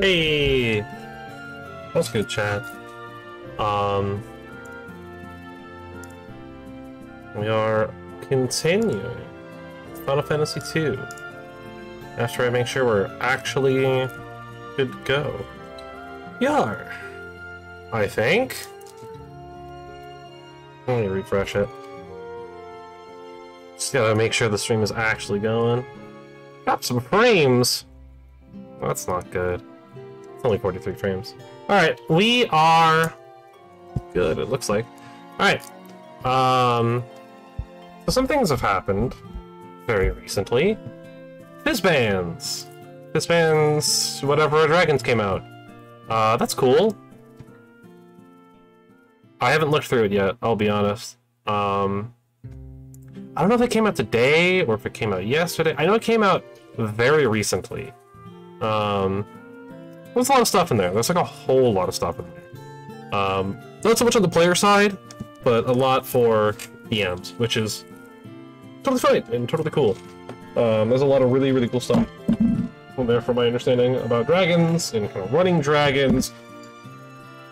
Hey! That's good chat. Um, we are continuing Final Fantasy II. After I make sure we're actually good to go. We are. I think. Let me refresh it. Just gotta make sure the stream is actually going. Got some frames! That's not good. It's only 43 frames. Alright, we are good, it looks like. Alright. Um so some things have happened very recently. Fizban's! Fizban's whatever dragons came out. Uh that's cool. I haven't looked through it yet, I'll be honest. Um I don't know if it came out today or if it came out yesterday. I know it came out very recently. Um, there's a lot of stuff in there. There's like a whole lot of stuff in there. Um, not so much on the player side, but a lot for DMs, which is totally fine and totally cool. Um, there's a lot of really, really cool stuff in there from my understanding about dragons and kind of running dragons.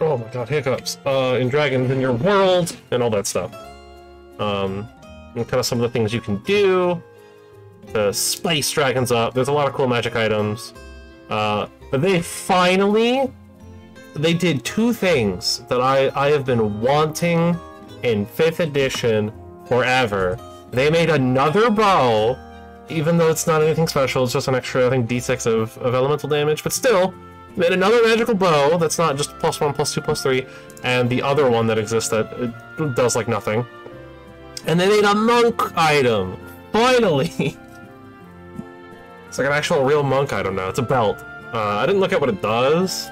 Oh my god, hiccups. Uh, in dragons in your world and all that stuff. Um, and kind of some of the things you can do to spice dragons up. There's a lot of cool magic items. Uh, but they finally they did two things that I, I have been wanting in 5th edition forever. They made another bow, even though it's not anything special, it's just an extra, I think, d6 of, of elemental damage, but still, made another magical bow that's not just plus 1, plus 2, plus 3, and the other one that exists that it does like nothing. And they made a monk item! Finally! It's like an actual real monk item now. It's a belt. Uh, I didn't look at what it does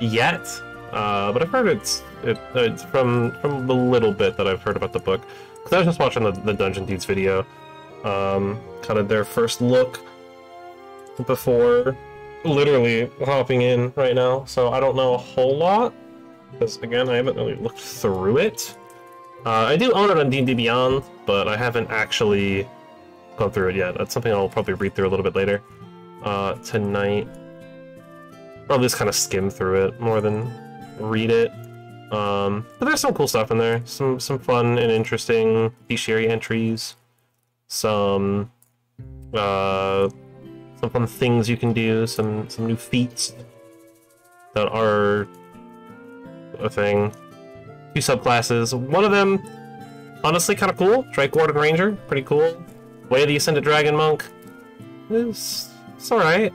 yet, uh, but I've heard it's it, it's from from the little bit that I've heard about the book. Because I was just watching the, the Dungeon Dudes video, um, kind of their first look before literally hopping in right now. So I don't know a whole lot because again I haven't really looked through it. Uh, I do own it on D&D Beyond, but I haven't actually gone through it yet. That's something I'll probably read through a little bit later uh, tonight. Probably just kind of skim through it more than read it. Um, but there's some cool stuff in there. Some some fun and interesting bestiary entries. Some uh, some fun things you can do. Some some new feats that are a thing. Two subclasses. One of them, honestly, kind of cool. Drake Warden Ranger, pretty cool. Way of the Ascended Dragon Monk. It's, it's alright.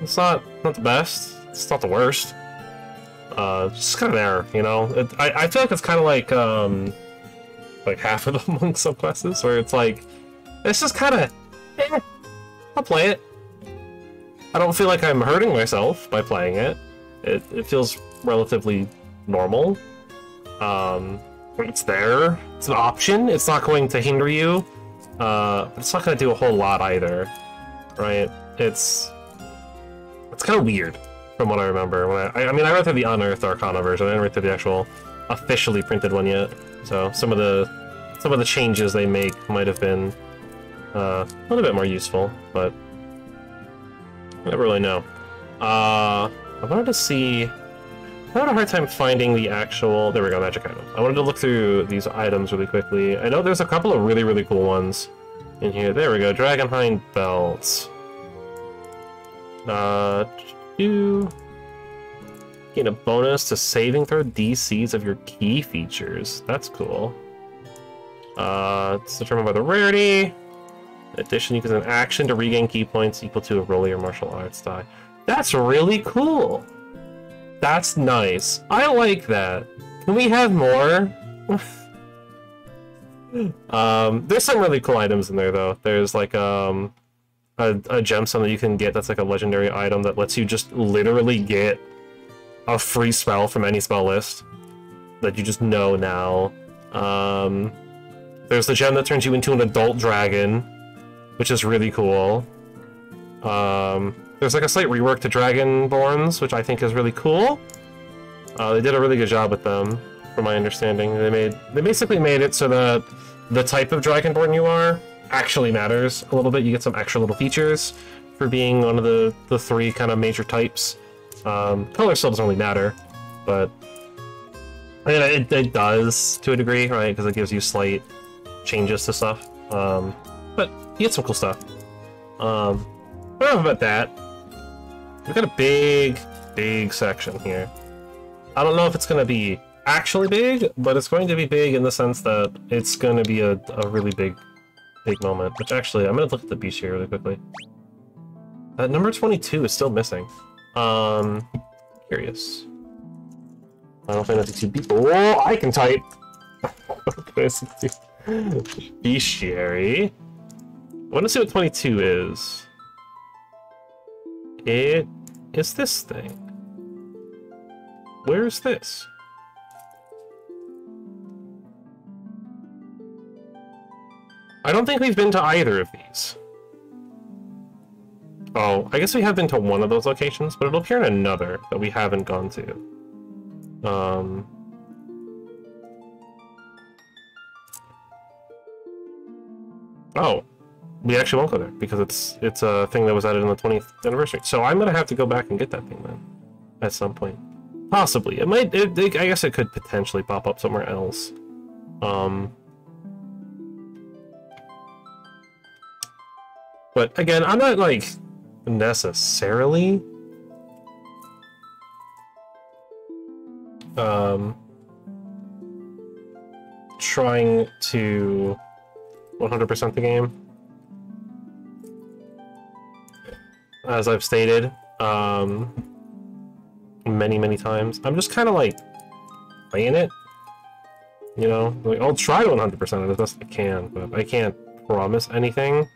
It's not not the best. It's not the worst. Uh, just kind of there, you know. It, I I feel like it's kind of like um, like half of the monk subclasses, where it's like it's just kind of, eh, I'll play it. I don't feel like I'm hurting myself by playing it. It it feels relatively normal. Um, it's there. It's an option. It's not going to hinder you. Uh, it's not going to do a whole lot either, right? It's it's kind of weird from what I remember. When I, I mean, I read through the Unearthed Arcana version. I didn't read through the actual officially printed one yet. So some of the some of the changes they make might have been uh, a little bit more useful, but I never really know. Uh, I wanted to see. I had a hard time finding the actual. There we go, magic items. I wanted to look through these items really quickly. I know there's a couple of really, really cool ones in here. There we go, Dragonhide belts. Uh, you gain a bonus to saving throw DCs of your ki features. That's cool. Uh, it's determined by the rarity. In addition, you can an action to regain ki points equal to a roll your martial arts die. That's really cool. That's nice. I like that. Can we have more? um, there's some really cool items in there, though. There's like um, a, a gemstone that you can get that's like a legendary item that lets you just literally get a free spell from any spell list that you just know now. Um, there's the gem that turns you into an adult dragon, which is really cool. Um, there's like a slight rework to Dragonborns, which I think is really cool. Uh, they did a really good job with them, from my understanding. They made they basically made it so that the type of Dragonborn you are actually matters a little bit. You get some extra little features for being one of the, the three kind of major types. Um, color still doesn't really matter, but I mean, it, it does to a degree, right? Because it gives you slight changes to stuff. Um, but you get some cool stuff. Um, but about that. We've got a big, big section here. I don't know if it's going to be actually big, but it's going to be big in the sense that it's going to be a, a really big, big moment. Which actually, I'm to look at the beach here really quickly. That number 22 is still missing. Um, curious. Final Fantasy II. Oh, I can type. Bestiary. I want to see what 22 is. It is this thing. Where is this? I don't think we've been to either of these. Oh, I guess we have been to one of those locations, but it'll appear in another that we haven't gone to. Um... Oh, we actually won't go there because it's it's a thing that was added in the 20th anniversary. So I'm gonna have to go back and get that thing then, at some point. Possibly, it might. It, it, I guess it could potentially pop up somewhere else. Um, but again, I'm not like necessarily um, trying to 100% the game. As I've stated um, many, many times, I'm just kind of like playing it. You know, like I'll try to 100% it as best I can, but I can't promise anything.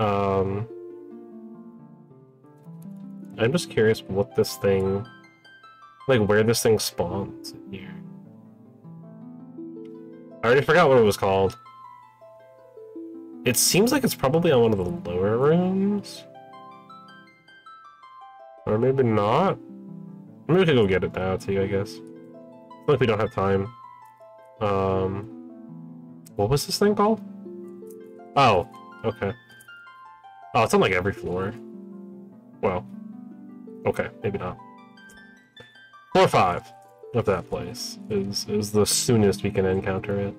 Um, I'm just curious what this thing, like where this thing spawns here. I already forgot what it was called. It seems like it's probably on one of the lower rooms. Or maybe not. Maybe we could go get it now too, I guess. Like we don't have time. Um, what was this thing called? Oh, okay. Oh, it's on like every floor. Well, okay, maybe not. Floor five of that place is is the soonest we can encounter it.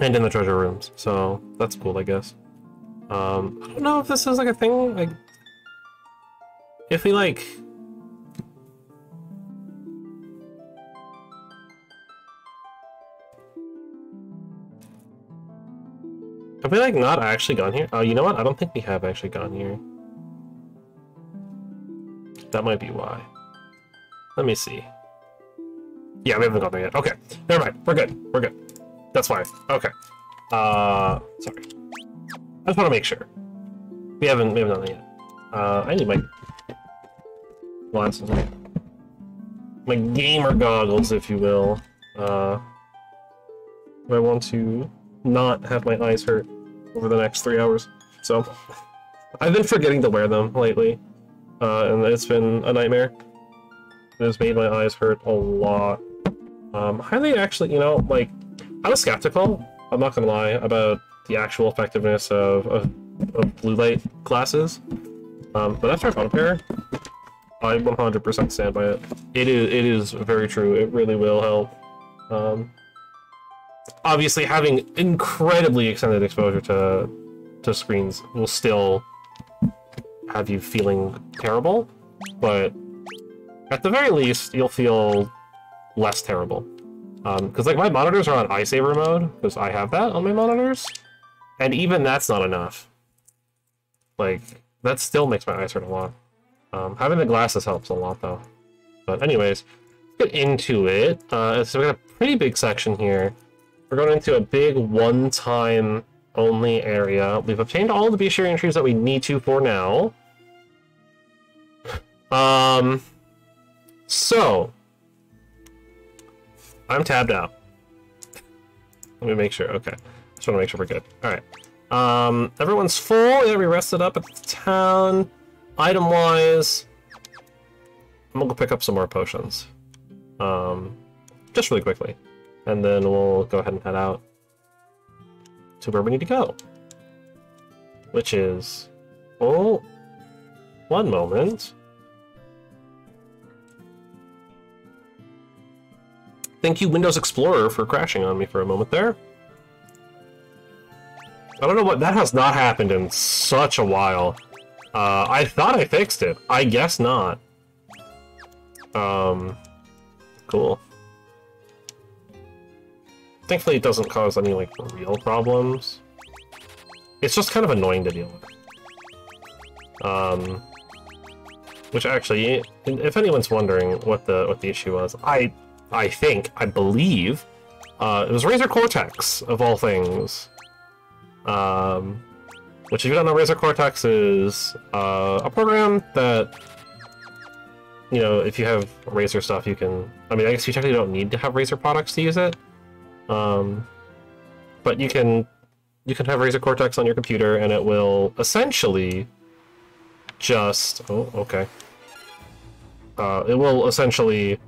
And in the treasure rooms, so that's cool, I guess. Um, I don't know if this is like a thing, like... If we, like... we, like, not actually gone here? Oh, you know what? I don't think we have actually gone here. That might be why. Let me see. Yeah, we haven't gone there yet. Okay, never mind. We're good. We're good. That's why. Okay. Uh, sorry. I just want to make sure. We haven't, we haven't done that yet. Uh, I need my glasses. My gamer goggles, if you will. Uh, I want to not have my eyes hurt over the next three hours. So, I've been forgetting to wear them lately, uh, and it's been a nightmare. It has made my eyes hurt a lot. Um, highly actually, you know, like, I was skeptical, I'm not gonna lie, about the actual effectiveness of, of, of blue light glasses. Um, but after I found a pair, I 100% stand by it. It is, it is very true, it really will help. Um, obviously, having incredibly extended exposure to, to screens will still have you feeling terrible, but at the very least, you'll feel less terrible. Because, um, like, my monitors are on eye saver mode, because I have that on my monitors, and even that's not enough. Like, that still makes my eyes hurt a lot. Um, having the glasses helps a lot, though. But anyways, let's get into it. Uh, so we got a pretty big section here. We're going into a big one-time only area. We've obtained all the bestiary entries that we need to for now. Um, so, I'm tabbed out. Let me make sure. Okay. Just want to make sure we're good. Alright. Um, everyone's full. Yeah, we rested up at the town. Item-wise, I'm gonna go pick up some more potions. Um, just really quickly. And then we'll go ahead and head out to where we need to go. Which is Oh, one moment. Thank you, Windows Explorer, for crashing on me for a moment there. I don't know what- that has not happened in such a while. Uh, I thought I fixed it. I guess not. Um, cool. Thankfully it doesn't cause any, like, real problems. It's just kind of annoying to deal with. Um, which actually, if anyone's wondering what the what the issue was, I I think, I believe, uh, it was Razer Cortex, of all things. Um, which, if you don't know, Razer Cortex is uh, a program that, you know, if you have Razer stuff, you can... I mean, I guess you technically don't need to have Razer products to use it. Um, but you can you can have Razer Cortex on your computer, and it will essentially just... Oh, okay. Uh, it will essentially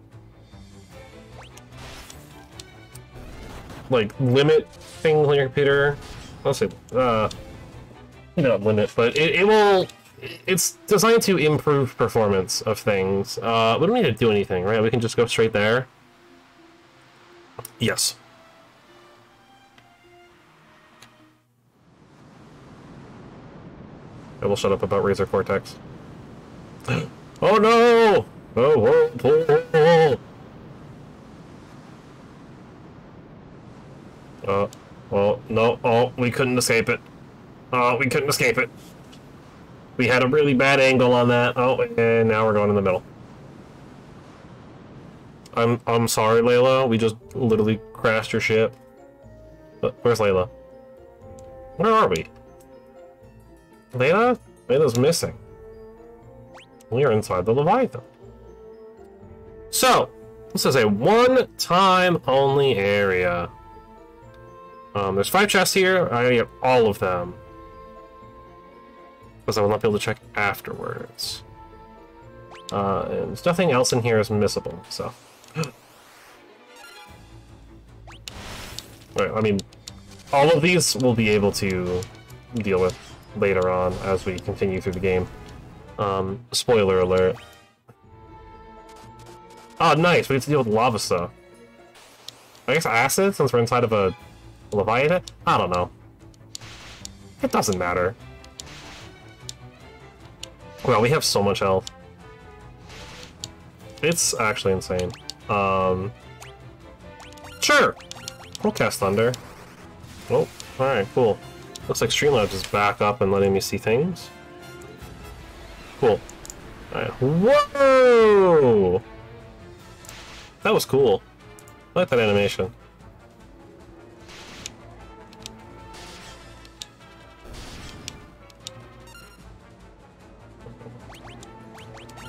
like limit things on your computer. I'll say, uh, not limit, but it, it will. It's designed to improve performance of things. Uh, we don't need to do anything, right? We can just go straight there. Yes. I will shut up about Razer Cortex. oh no! Oh, oh, oh! Oh, Uh, well, no, oh, we couldn't escape it. Oh, we couldn't escape it. We had a really bad angle on that. Oh, and now we're going in the middle. I'm I'm sorry, Leila. We just literally crashed your ship. But where's Leila? Where are we? Leila? Leila's missing. We are inside the Leviathan. So, this is a one-time only area. Um, there's five chests here. I get all of them. Because I will not be able to check afterwards. Uh, and there's nothing else in here is missable, so... right, I mean, all of these we'll be able to deal with later on as we continue through the game. Um, spoiler alert. Oh, nice, we get to deal with lava stuff. I guess acid, since we're inside of a Leviathan? I don't know. It doesn't matter. Well, we have so much health. It's actually insane. Um, sure! We'll cast Thunder. Oh, alright, cool. Looks like Streamlabs is back up and letting me see things. Cool. Alright, whoa! That was cool. I like that animation.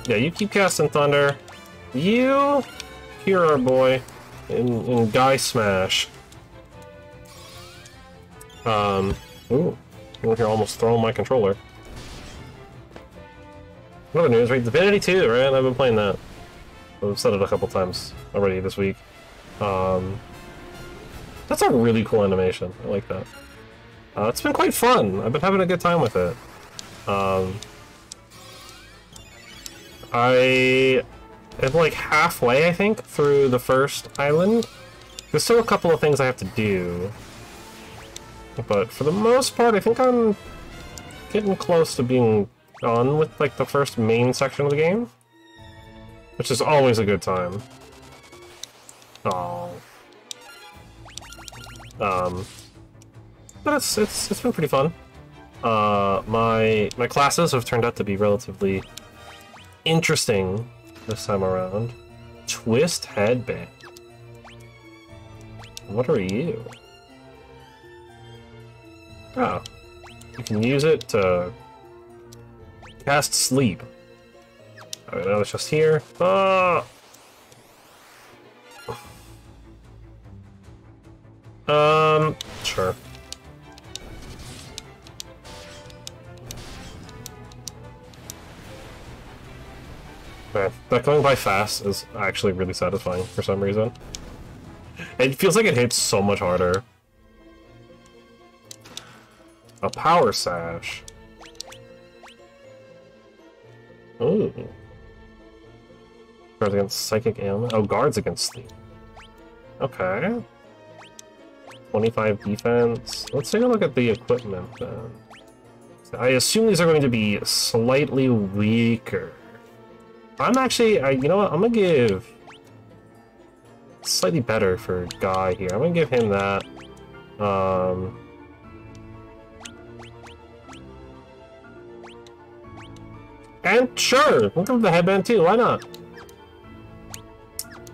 Yeah, you keep casting Thunder. You here our boy in, in Guy Smash. Um, ooh, you're here almost throwing my controller. What news, right? Divinity 2, right? I've been playing that. I've said it a couple times already this week. Um, that's a really cool animation. I like that. Uh, it's been quite fun. I've been having a good time with it. Um, I am like halfway, I think, through the first island. There's still a couple of things I have to do. But for the most part, I think I'm getting close to being done with like the first main section of the game. Which is always a good time. Oh. Um, but it's it's it's been pretty fun. Uh, my my classes have turned out to be relatively interesting this time around. Twist headband. What are you? Oh, you can use it to cast sleep. Alright, now it's just here. Ah! Um, sure. Okay, that going by fast is actually really satisfying for some reason. It feels like it hits so much harder. A power sash. Ooh. Guards against psychic ailment. Oh, guards against sleep. Okay. 25 defense. Let's take a look at the equipment then. I assume these are going to be slightly weaker. I'm actually, I, you know what, I'm gonna give slightly better for Guy here. I'm gonna give him that. Um, and sure, we'll give him the headband too, why not?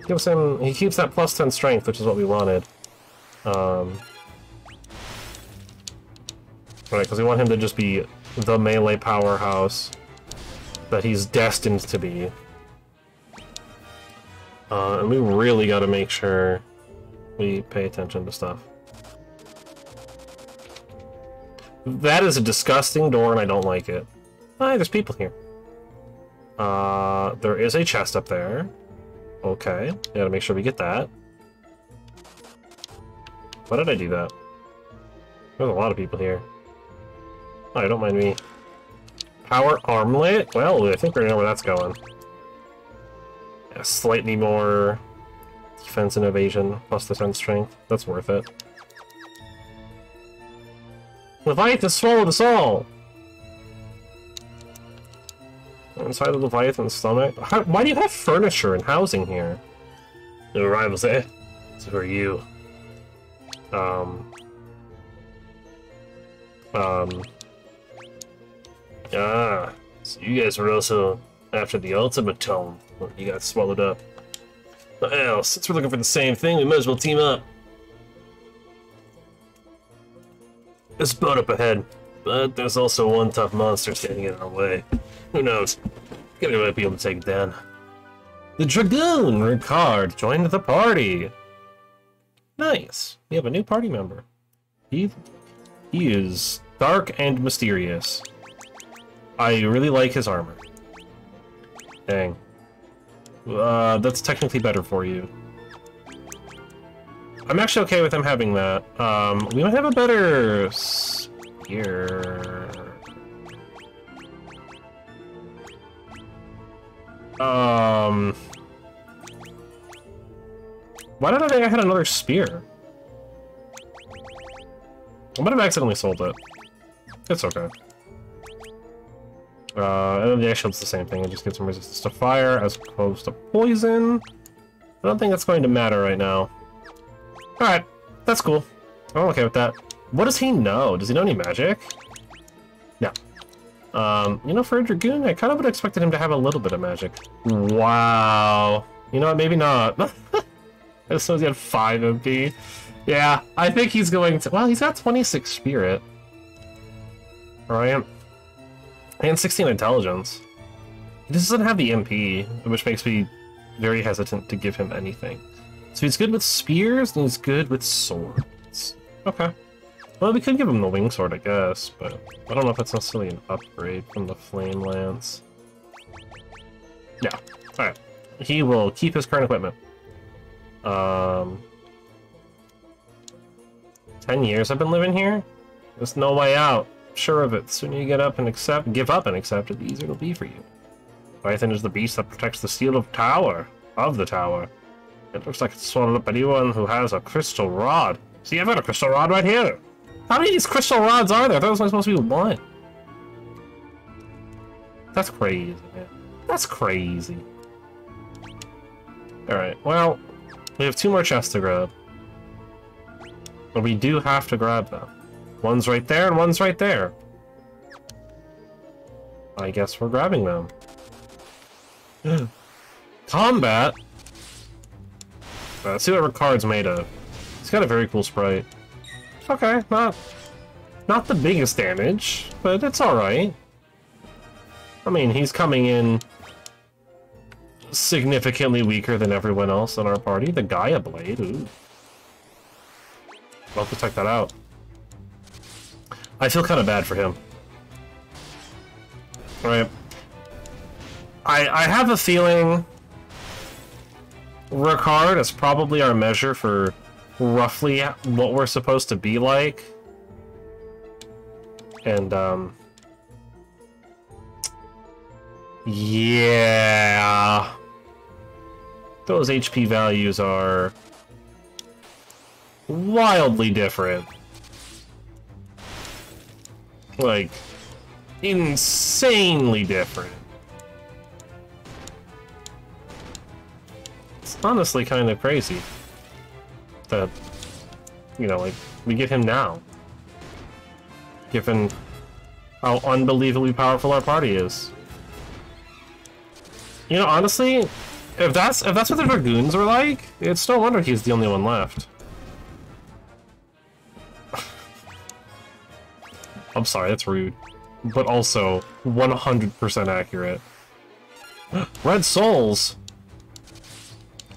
Gives him, he keeps that plus 10 strength, which is what we wanted. Um, right, because we want him to just be the melee powerhouse that he's destined to be. Uh, and we really gotta make sure we pay attention to stuff. That is a disgusting door and I don't like it. Hi, there's people here. Uh, there is a chest up there. Okay, gotta make sure we get that. Why did I do that? There's a lot of people here. Oh, don't mind me. Power armlet? Well, I think we know where that's going. Yeah, slightly more defense and evasion, plus defense strength. That's worth it. Leviathan swallowed us all! Inside the Leviathan's stomach? How, why do you have furniture and housing here? New arrivals, eh? So who are you? Um... Um... Ah, so you guys were also after the Ultimate Tome. You got swallowed up. Well, since we're looking for the same thing, we might as well team up. A boat up ahead, but there's also one tough monster standing in our way. Who knows? Maybe we might be able to take it down. The Dragoon, Ricard, joined the party. Nice. We have a new party member. He, he is dark and mysterious. I really like his armor. Dang. Uh, that's technically better for you. I'm actually okay with him having that. Um, we might have a better spear. Um... Why did I think I had another spear? I might have accidentally sold it. It's okay. Uh, and the shield's the same thing, it just gives some resistance to fire as opposed to poison. I don't think that's going to matter right now. Alright, that's cool. I'm okay with that. What does he know? Does he know any magic? No. Um, you know, for a Dragoon, I kind of would have expected him to have a little bit of magic. Wow. You know what, maybe not. I suppose he had 5 MP. Yeah, I think he's going to... Well, he's got 26 Spirit. Alright. And 16 intelligence. He doesn't have the MP, which makes me very hesitant to give him anything. So he's good with spears, and he's good with swords. Okay. Well, we could give him the wing sword, I guess, but I don't know if that's necessarily an upgrade from the flame lance. Yeah. Alright. He will keep his current equipment. Um... Ten years I've been living here? There's no way out sure of it. The sooner you get up and accept, give up and accept it, the easier it'll be for you. Python is the beast that protects the seal of tower, of the tower. It looks like it's swallowed up anyone who has a crystal rod. See, I've got a crystal rod right here. How many of these crystal rods are there? Thought was supposed to be one. That's crazy. That's crazy. Alright, well, we have two more chests to grab. But we do have to grab them. One's right there and one's right there. I guess we're grabbing them. Combat? Uh, let's see what Ricard's made of. He's got a very cool sprite. Okay, not not the biggest damage, but it's alright. I mean, he's coming in significantly weaker than everyone else in our party. The Gaia Blade, ooh. I'll have to check that out. I feel kind of bad for him. Right. I I have a feeling Ricard is probably our measure for roughly what we're supposed to be like. And, um... Yeah. Those HP values are wildly different. Like, insanely different. It's honestly kind of crazy that, you know, like, we get him now. Given how unbelievably powerful our party is. You know, honestly, if that's if that's what the Dragoons are like, it's no wonder he's the only one left. I'm sorry, that's rude. But also, 100% accurate. Red Souls!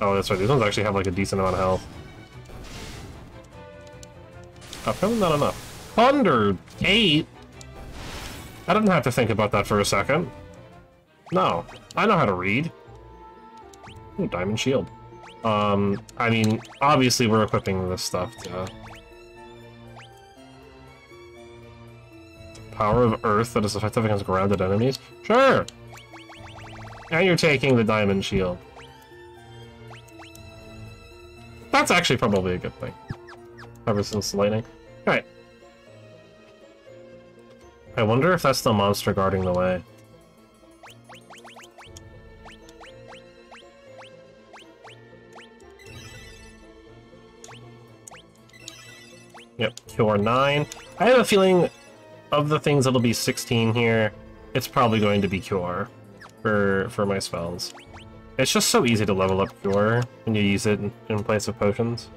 Oh, that's right, these ones actually have like a decent amount of health. Apparently not enough. Thunder! Eight? I didn't have to think about that for a second. No, I know how to read. Ooh, Diamond Shield. Um, I mean, obviously we're equipping this stuff to... Power of Earth that is effective against grounded enemies? Sure! And you're taking the Diamond Shield. That's actually probably a good thing. Ever since lightning. Alright. I wonder if that's the monster guarding the way. Yep, Cure 9. I have a feeling of the things that'll be 16 here, it's probably going to be Cure for, for my spells. It's just so easy to level up Cure when you use it in place of potions.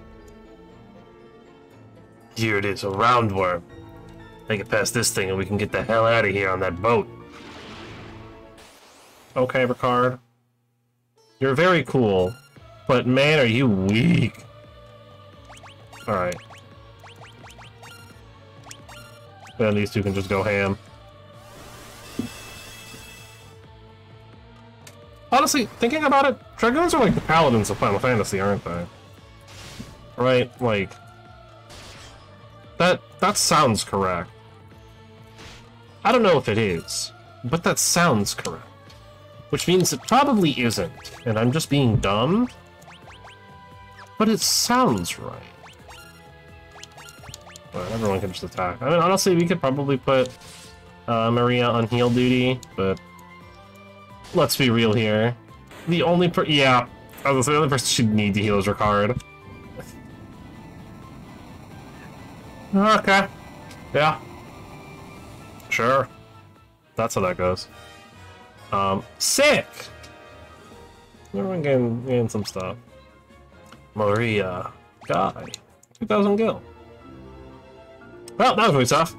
Here it is, a roundworm. Make it past this thing and we can get the hell out of here on that boat. Okay, Ricard. You're very cool, but man, are you weak. Alright. Then these two can just go ham. Honestly, thinking about it, Dragoons are like the paladins of Final Fantasy, aren't they? Right? Like... That, that sounds correct. I don't know if it is, but that sounds correct. Which means it probably isn't, and I'm just being dumb. But it sounds right. But everyone can just attack. I mean, honestly, we could probably put uh, Maria on heal duty, but let's be real here. The only per- yeah, I was the only person should need to heal is Ricard. Okay. Yeah. Sure. That's how that goes. Um, sick! Everyone getting, getting some stuff. Maria. Guy. 2000 gil. Well, that was really tough.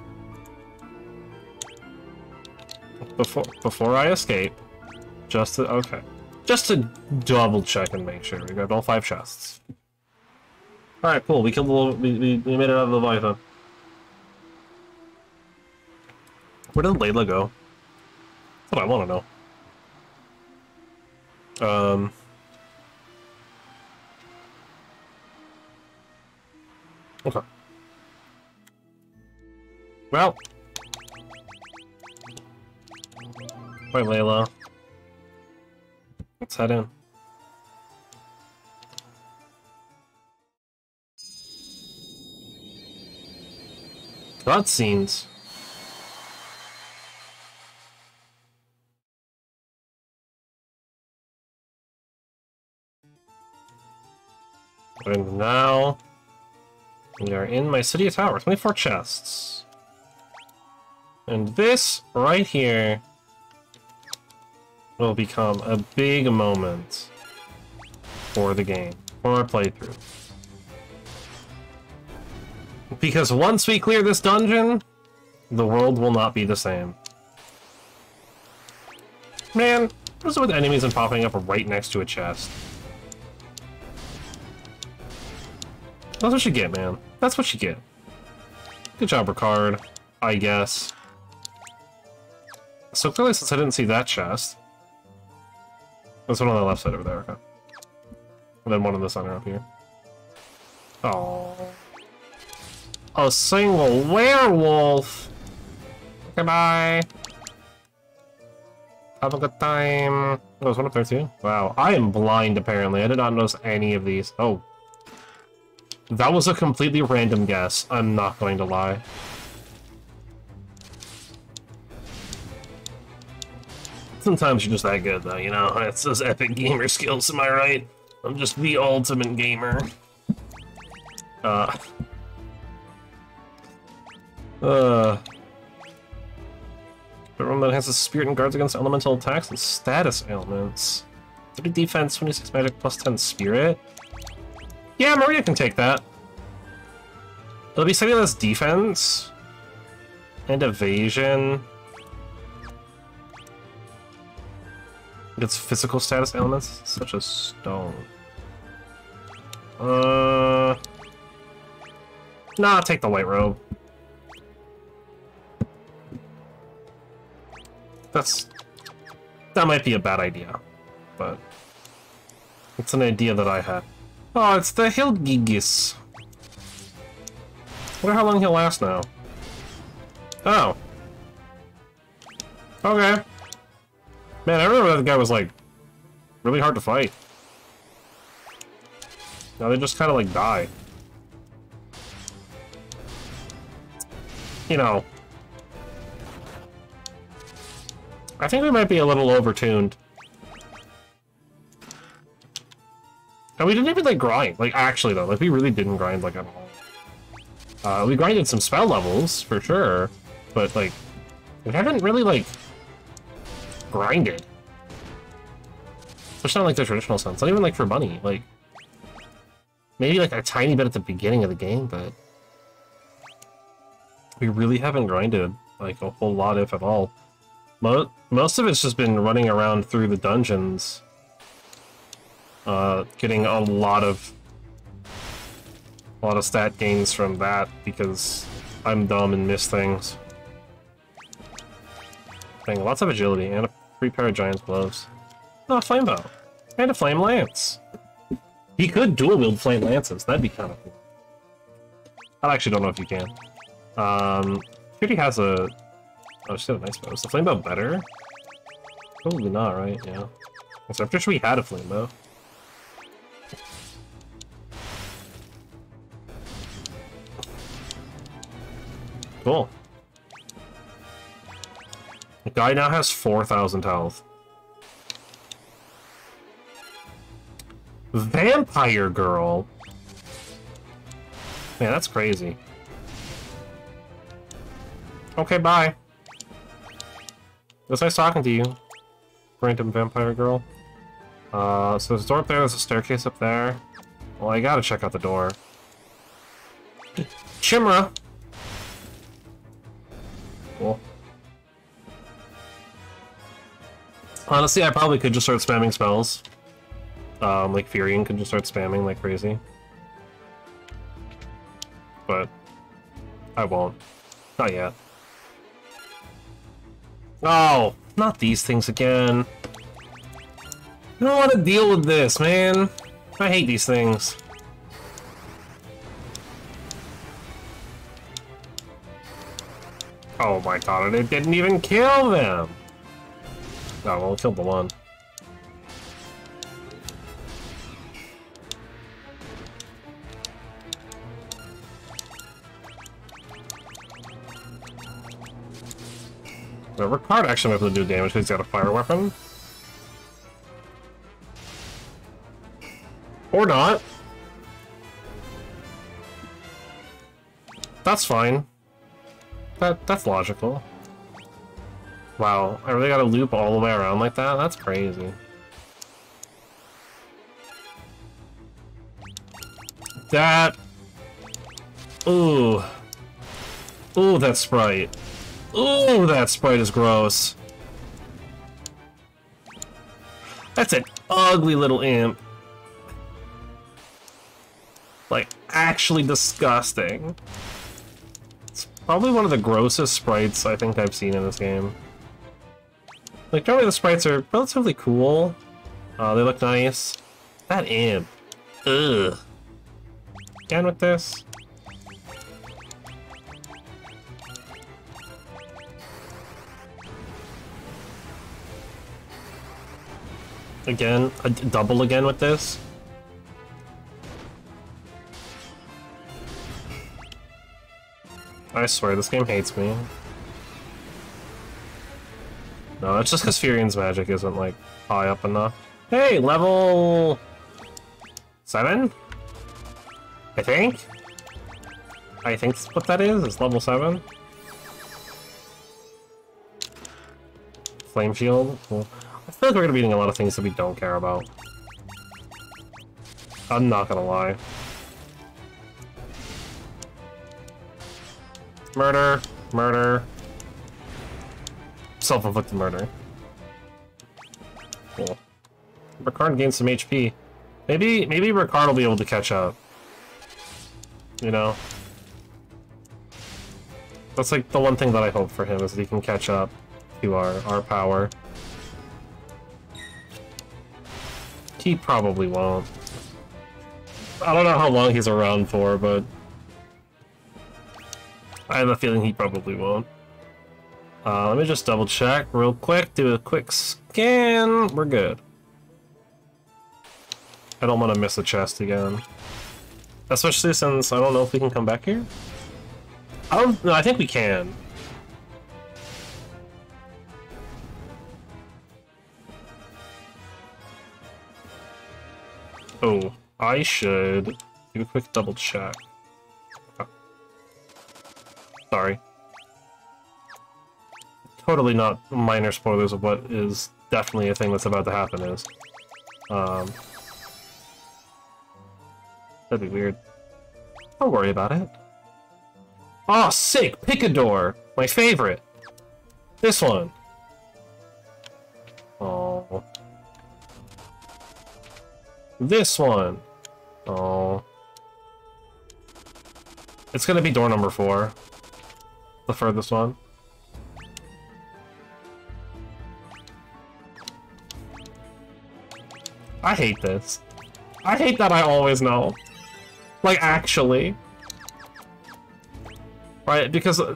Before before I escape, just to okay, just to double check and make sure we got all five chests. All right, cool. We killed the we we, we made it out of the Leviathan. Where did Leila go? That's what I want to know. Um. Okay. Well. Bye, Leila. Let's head in. Cutscenes. And now we are in Mysidian Tower. 24 chests. And this right here will become a big moment for the game, for our playthrough. Because once we clear this dungeon, the world will not be the same. Man, what's it with enemies and popping up right next to a chest? That's what you get, man. That's what you get. Good job, Ricard. I guess. So clearly, since I didn't see that chest... There's one on the left side over there, okay. And then one in the center up here. Oh. A single werewolf! Goodbye! Have a good time. Oh, there's one up there too? Wow, I am blind apparently. I did not notice any of these. Oh. That was a completely random guess. I'm not going to lie. Sometimes you're just that good though, you know? It's those epic gamer skills, am I right? I'm just the ultimate gamer. Uh... Uh... Room that has a spirit and guards against elemental attacks and status ailments. 30 defense, 26 magic, plus 10 spirit. Yeah, Maria can take that. It'll be something that's defense and evasion. It's physical status elements, such as stone. Uh, nah, take the white robe. That's... That might be a bad idea, but... It's an idea that I had. Oh, it's the Hill Gigas. wonder how long he'll last now. Oh. Okay. Man, I remember that guy was, like, really hard to fight. Now they just kind of, like, die. You know, I think we might be a little overtuned. And we didn't even, like, grind. Like, actually, though. Like, we really didn't grind, like, at all. Uh, we grinded some spell levels, for sure. But, like, we haven't really, like, grinded. Especially not, like, the traditional sense. Not even, like, for money. Like, maybe, like, a tiny bit at the beginning of the game, but... We really haven't grinded, like, a whole lot, if at all. Mo most of it's just been running around through the dungeons. Uh, getting a lot of... A lot of stat gains from that, because I'm dumb and miss things. Dang, lots of agility, and a free pair of Giant's Gloves. Oh, a Flame Bow. And a Flame Lance. He could dual-wield Flame Lances, that'd be kind of cool. I actually don't know if you can. Um, he has a Oh, she had a nice bow. Is the flame bow better? Probably not, right? Yeah. So after we had a flame bow. Cool. The guy now has 4,000 health. Vampire Girl? Man, that's crazy. Okay, bye. It was nice talking to you, random vampire girl. Uh, so there's a door up there, there's a staircase up there. Well, I gotta check out the door. Chimera! Cool. Honestly, I probably could just start spamming spells. Um, like Firion could just start spamming like crazy. But I won't. Not yet. Oh, not these things again. I don't want to deal with this, man. I hate these things. Oh my god, and it didn't even kill them! Oh, well, it killed the one. The Ricard actually might be able to do damage because he's got a fire weapon. Or not. That's fine. That That's logical. Wow, I really gotta loop all the way around like that? That's crazy. That... Ooh. Ooh, that sprite. Ooh, that sprite is gross. That's an ugly little imp. Like, actually disgusting. It's probably one of the grossest sprites I think I've seen in this game. Like, generally the sprites are relatively cool. Uh, they look nice. That imp. Ugh. Again with this. Again, a double again with this. I swear, this game hates me. No, it's just because Firion's magic isn't, like, high up enough. Hey, level... Seven? I think? I think that's what that is, it's level seven. Flame shield? Cool. I feel like we're gonna be doing a lot of things that we don't care about. I'm not gonna lie. Murder, murder. Self-inflicted murder. Cool. Ricard gained some HP. Maybe, maybe Ricard will be able to catch up. You know? That's like the one thing that I hope for him, is that he can catch up to our, our power. He probably won't. I don't know how long he's around for, but... I have a feeling he probably won't. Uh, let me just double check real quick, do a quick scan. We're good. I don't want to miss a chest again. Especially since I don't know if we can come back here. I don't. No, I think we can. Oh, I should do a quick double check. Oh. Sorry. Totally not minor spoilers of what is definitely a thing that's about to happen is. Um, that'd be weird. Don't worry about it. Oh, sick! Picador! My favorite! This one! Oh. This one! Oh. It's gonna be door number four. The furthest one. I hate this. I hate that I always know. Like, actually. Right, because... Uh,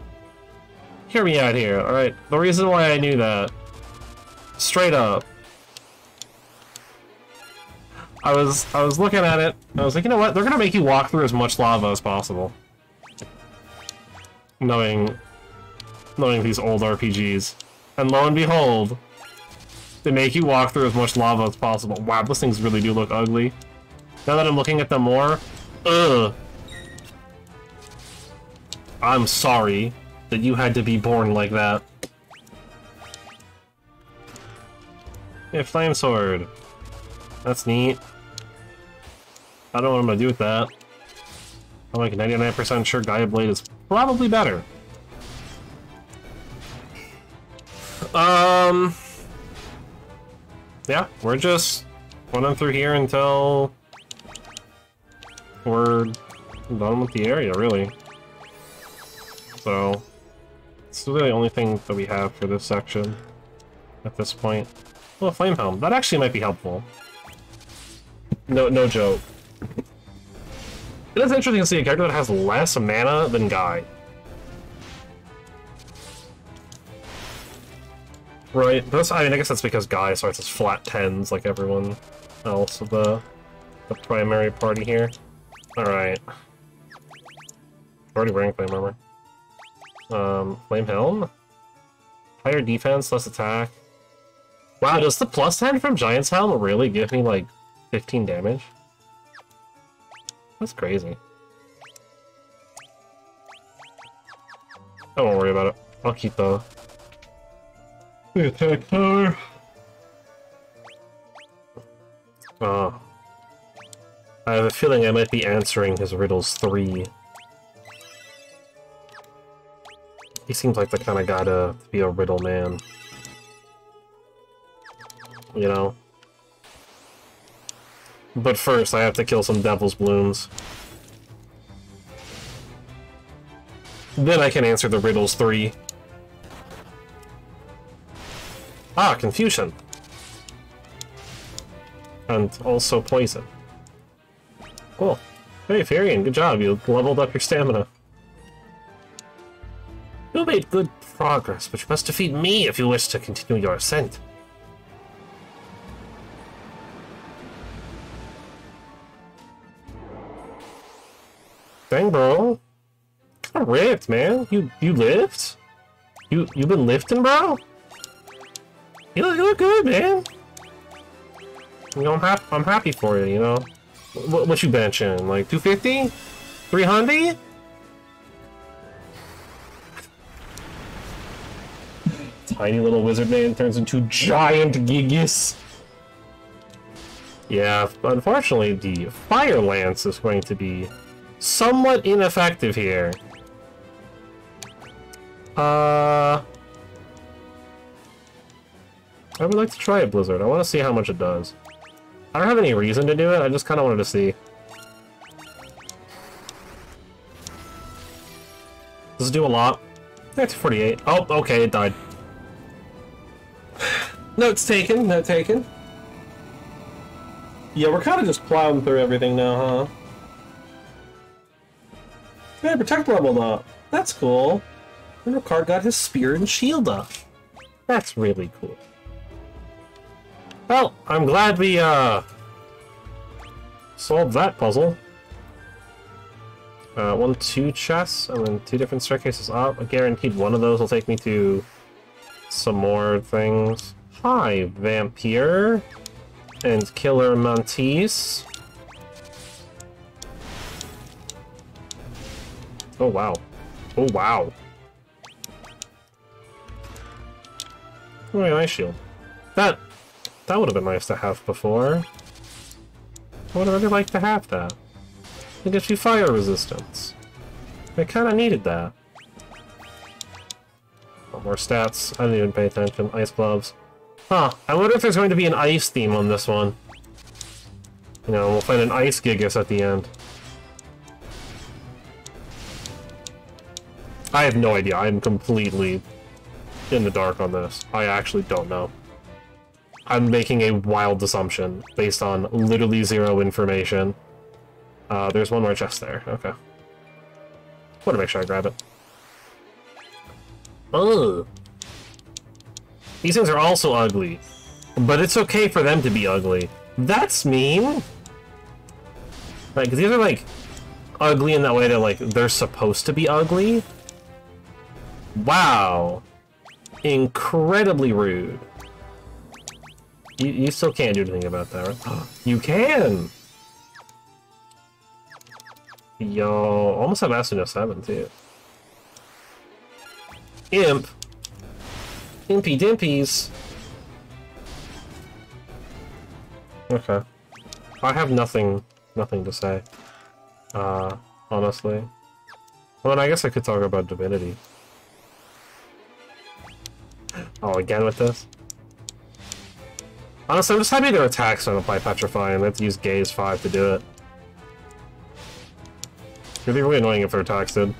hear me out here, alright? The reason why I knew that... Straight up. I was I was looking at it, I was like, you know what? They're gonna make you walk through as much lava as possible. Knowing... Knowing these old RPGs. And lo and behold, they make you walk through as much lava as possible. Wow, those things really do look ugly. Now that I'm looking at them more, ugh. I'm sorry that you had to be born like that. Yeah, flame sword. That's neat. I don't know what I'm gonna do with that. I'm like 99% sure Gaia Blade is probably better. Um... Yeah, we're just running through here until we're done with the area, really. So, it's really the only thing that we have for this section at this point. Oh, Flame Helm. That actually might be helpful. No, no joke. It is interesting to see a character that has less mana than Guy. Right, that's, I mean, I guess that's because Guy starts as flat tens like everyone else of the, the primary party here. Alright. Already wearing Flame Armor. Um, Flame Helm? Higher defense, less attack. Wow, does the plus 10 from Giant's Helm really give me, like, 15 damage? That's crazy. I won't worry about it. I'll keep the, the attack power. Oh. I have a feeling I might be answering his riddles 3 He seems like the kind of guy to be a riddle man. You know? But first, I have to kill some Devil's Blooms. Then I can answer the riddles 3. Ah, Confusion! And also Poison. Cool. Hey, Firion, good job. You leveled up your stamina. You made good progress, but you must defeat me if you wish to continue your ascent. Dang, bro. Kinda ripped, man. You you lift? You you been lifting, bro? You look, you look good, man. You know, I'm happy. I'm happy for you. You know, what, what you benching? Like 250, 300? Tiny little wizard man turns into giant Gigas. Yeah, unfortunately, the Fire Lance is going to be somewhat ineffective here. Uh... I would like to try it, Blizzard. I want to see how much it does. I don't have any reason to do it, I just kind of wanted to see. Does it do a lot? That's 48. Oh, okay, it died. Notes taken, note taken. Yeah, we're kind of just plowing through everything now, huh? Yeah, protect leveled up. That's cool. And Ricard got his spear and shield up. That's really cool. Well, I'm glad we, uh, solved that puzzle. Uh, one, two chests, and then two different staircases up. I guaranteed one of those will take me to some more things. Hi, Vampire and Killer Mantis. Oh, wow. Oh, wow. Oh, an ice shield. That, that would have been nice to have before. I would have really liked to have that. It gives you fire resistance. I kinda needed that. More stats. I didn't even pay attention. Ice gloves. Huh. I wonder if there's going to be an ice theme on this one. You know, we'll find an ice Gigas at the end. I have no idea. I'm completely in the dark on this. I actually don't know. I'm making a wild assumption based on literally zero information. Uh, there's one more chest there. Okay. Want to make sure I grab it. Oh. These things are also ugly. But it's okay for them to be ugly. That's mean! Like, these are, like, ugly in that way that, like, they're supposed to be ugly. Wow. Incredibly rude. You, you still can't do anything about that, right? you can! Yo, almost have Esuna 7, too. Imp! Impy Dimpies! Okay. I have nothing, nothing to say. Uh, honestly. Well, I guess I could talk about Divinity. Oh, again with this? Honestly, I'm just happy their attacks don't apply Petrify and let's use Gaze 5 to do it. It'd be really annoying if their attacks did.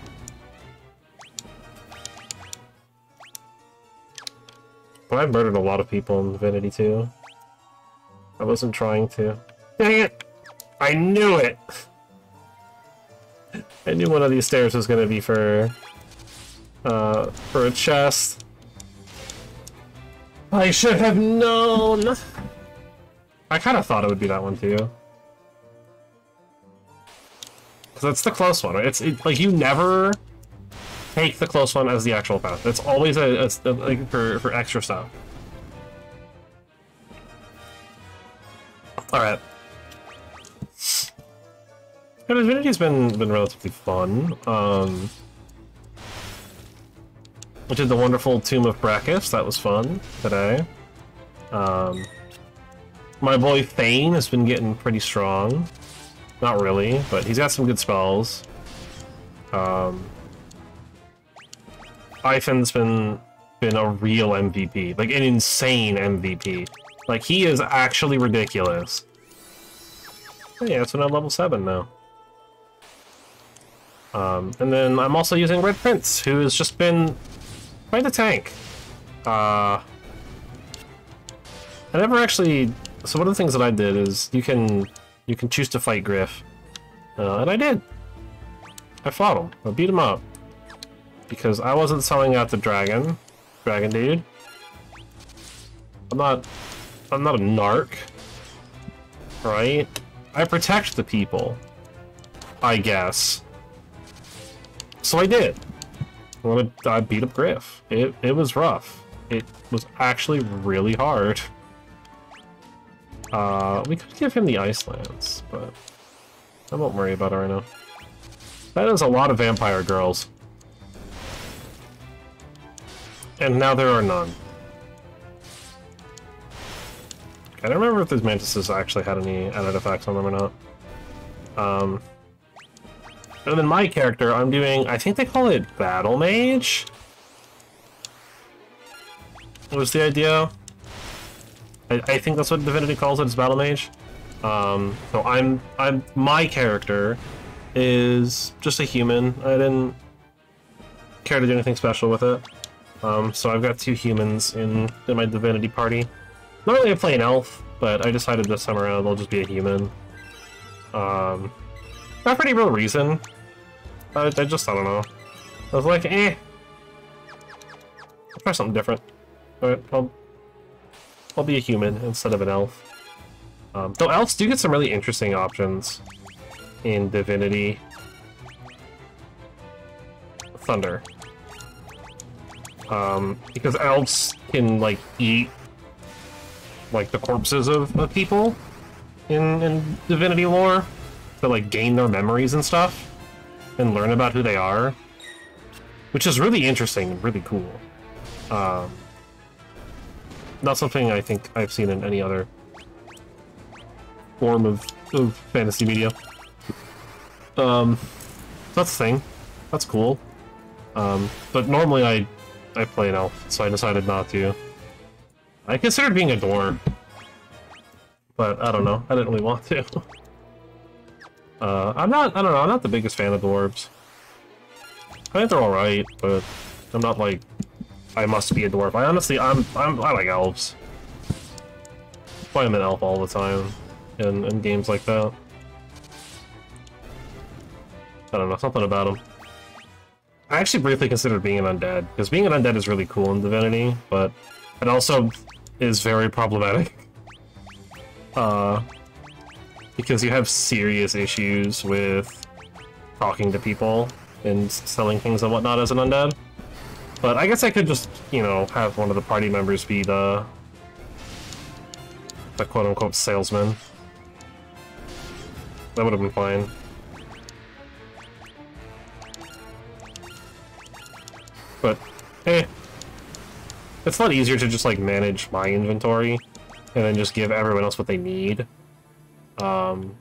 But I've murdered a lot of people in Divinity too. I wasn't trying to. Dang it! I knew it! I knew one of these stairs was gonna be for... Uh, for a chest. I should have known! I kind of thought it would be that one too. Because that's the close one. It's it, like you never take the close one as the actual path. It's always a, a, a like for for extra stuff. All right. Yeah, Divinity's been been relatively fun. Um, we did the wonderful Tomb of Brakis. That was fun today. Um, my boy Fane has been getting pretty strong. Not really, but he's got some good spells. Um, Ifan's been been a real MVP, like an insane MVP. Like he is actually ridiculous. Oh, yeah, it's I'm level seven now. Um, and then I'm also using Red Prince, who has just been quite a tank. Uh, I never actually. So one of the things that I did is you can you can choose to fight Griff, uh, and I did. I fought him. I beat him up because I wasn't selling out the dragon, dragon dude. I'm not. I'm not a narc, right? I protect the people, I guess. so I did. Wanted- I beat up Griff. It it was rough. It was actually really hard. Uh, we could give him the Ice Lance, but I won't worry about it right now. That is a lot of vampire girls. And now there are none. I don't remember if those mantises actually had any added effects on them or not. Um, and then my character, I'm doing, I think they call it Battle Mage? What was the idea? I, I think that's what Divinity calls it, it, is Battle Mage. Um, so I'm, I'm, my character is just a human. I didn't care to do anything special with it. Um, so I've got two humans in, in my Divinity party. Normally I play an elf, but I decided this time around I'll just be a human. Um, not for any real reason. I, I just, I don't know. I was like, eh. I'll try something different. Alright, I'll, I'll be a human instead of an elf. Um, though elves do get some really interesting options in Divinity. Thunder. Um, because elves can, like, eat like the corpses of, of people in, in Divinity lore to like gain their memories and stuff and learn about who they are, which is really interesting and really cool. Um, not something I think I've seen in any other form of, of fantasy media. Um, that's the thing. That's cool. Um, but normally I I play an elf, so I decided not to. I considered being a dwarf, but I don't know. I didn't really want to. Uh, I'm not. I don't know. I'm not the biggest fan of dwarves. I think they're all right, but I'm not like I must be a dwarf. I honestly, I'm. I'm. I like elves. Play I'm an elf all the time in in games like that. I don't know. Something about them. I actually briefly considered being an undead because being an undead is really cool in Divinity, but it also is very problematic. Uh, because you have serious issues with talking to people and selling things and whatnot as an undead. But I guess I could just, you know, have one of the party members be the the quote-unquote salesman. That would have been fine. But, eh. It's a lot easier to just, like, manage my inventory and then just give everyone else what they need. Um,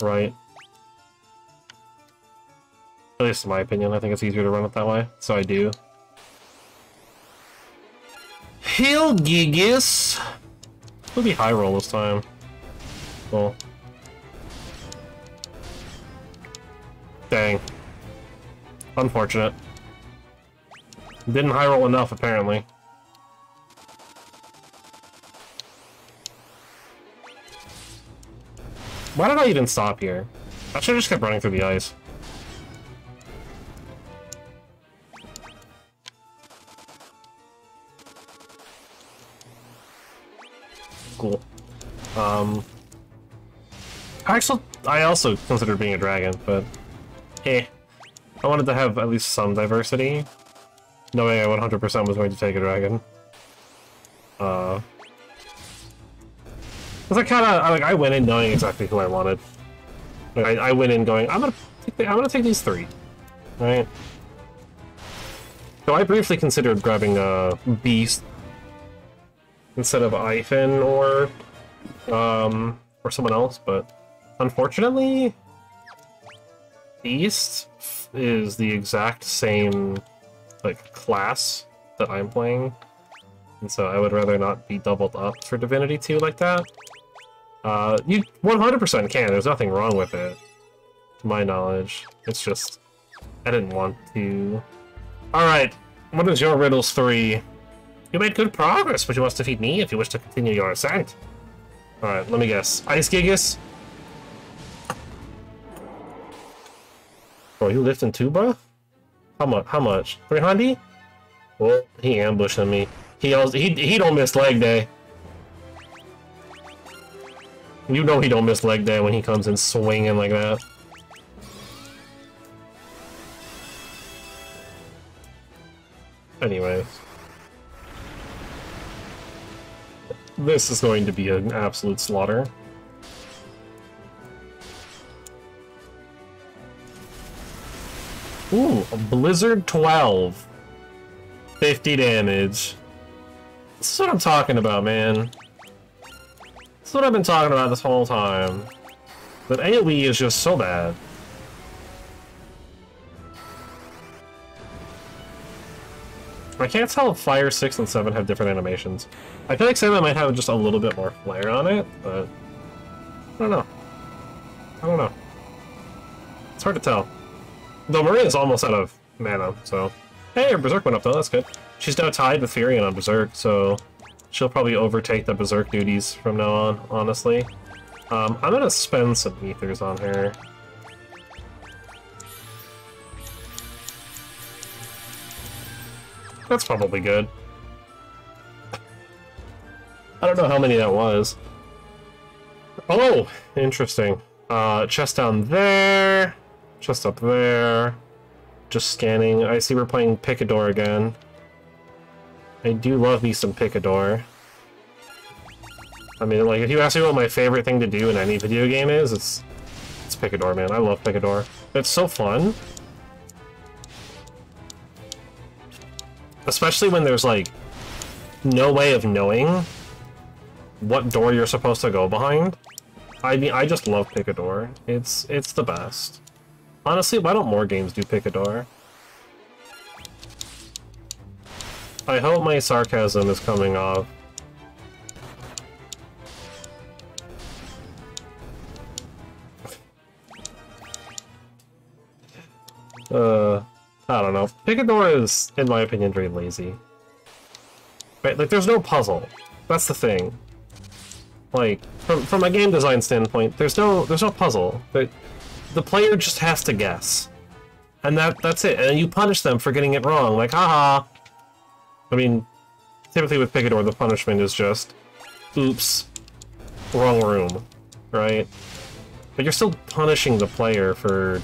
right? At least in my opinion, I think it's easier to run it that way, so I do. Hail Gigas! It'll be high roll this time. Cool. Dang. Unfortunate. Didn't high roll enough, apparently. Why did I even stop here? I should have just kept running through the ice. Cool. Um, I actually, I also considered being a dragon, but eh. I wanted to have at least some diversity. No way I 100% was going to take a dragon. Uh, Cause I kind of like I went in knowing exactly who I wanted. Like, I, I went in going, I'm gonna, the, I'm gonna take these three, right? So I briefly considered grabbing a beast instead of Ifan or um or someone else, but unfortunately, beast is the exact same like class that I'm playing, and so I would rather not be doubled up for Divinity 2 like that. Uh, you 100% can. There's nothing wrong with it, to my knowledge. It's just I didn't want to. All right, what is your riddles three? You made good progress, but you must defeat me if you wish to continue your ascent. All right, let me guess. Ice Gigas. Bro, you lifting bro? How much? How much? 300? Well, he ambushing me. He also, he he don't miss leg day. You know he don't miss leg that when he comes in swinging like that. Anyway. This is going to be an absolute slaughter. Ooh, Blizzard 12. 50 damage. That's what I'm talking about, man. This is what I've been talking about this whole time. That AoE is just so bad. I can't tell if Fire 6 and 7 have different animations. I feel like 7 might have just a little bit more flair on it, but... I don't know. I don't know. It's hard to tell. Though Maria's almost out of mana, so... Hey, her Berserk went up though, that's good. She's now tied with Firion on Berserk, so... She'll probably overtake the Berserk duties from now on, honestly. Um, I'm gonna spend some Ethers on her. That's probably good. I don't know how many that was. Oh, interesting. Uh, chest down there. Chest up there. Just scanning. I see we're playing Picador again. I do love me some Picador. I mean, like, if you ask me what my favorite thing to do in any video game is, it's it's Picador, man. I love Picador. It's so fun. Especially when there's, like, no way of knowing what door you're supposed to go behind. I mean, I just love Picador. It's, it's the best. Honestly, why don't more games do Picador? I hope my sarcasm is coming off. Uh, I don't know. Picador is, in my opinion, very lazy. Right? Like, there's no puzzle. That's the thing. Like, from, from a game design standpoint, there's no there's no puzzle. The, the player just has to guess. And that that's it. And you punish them for getting it wrong. Like, haha. I mean, typically with Picador, the punishment is just, oops, wrong room, right? But you're still punishing the player for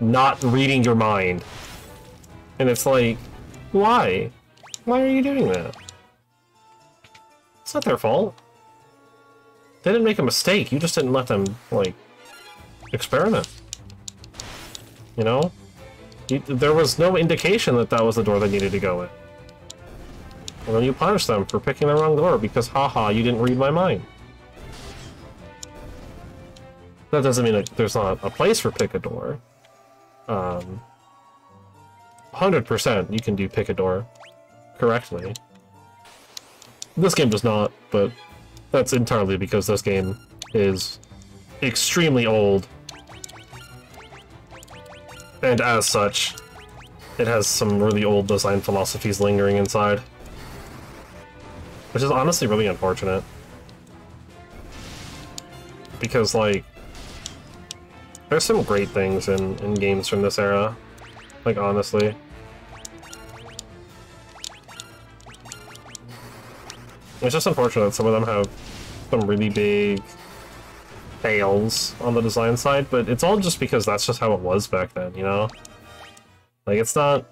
not reading your mind. And it's like, why? Why are you doing that? It's not their fault. They didn't make a mistake, you just didn't let them, like, experiment. You know? There was no indication that that was the door they needed to go in. And then you punish them for picking the wrong door because, haha, you didn't read my mind. That doesn't mean there's not a place for pick a door. Um, 100% you can do Picador correctly. This game does not, but that's entirely because this game is extremely old. And as such, it has some really old design philosophies lingering inside. Which is honestly really unfortunate. Because, like, there's some great things in, in games from this era. Like, honestly. It's just unfortunate some of them have some really big fails on the design side, but it's all just because that's just how it was back then, you know? Like, it's not...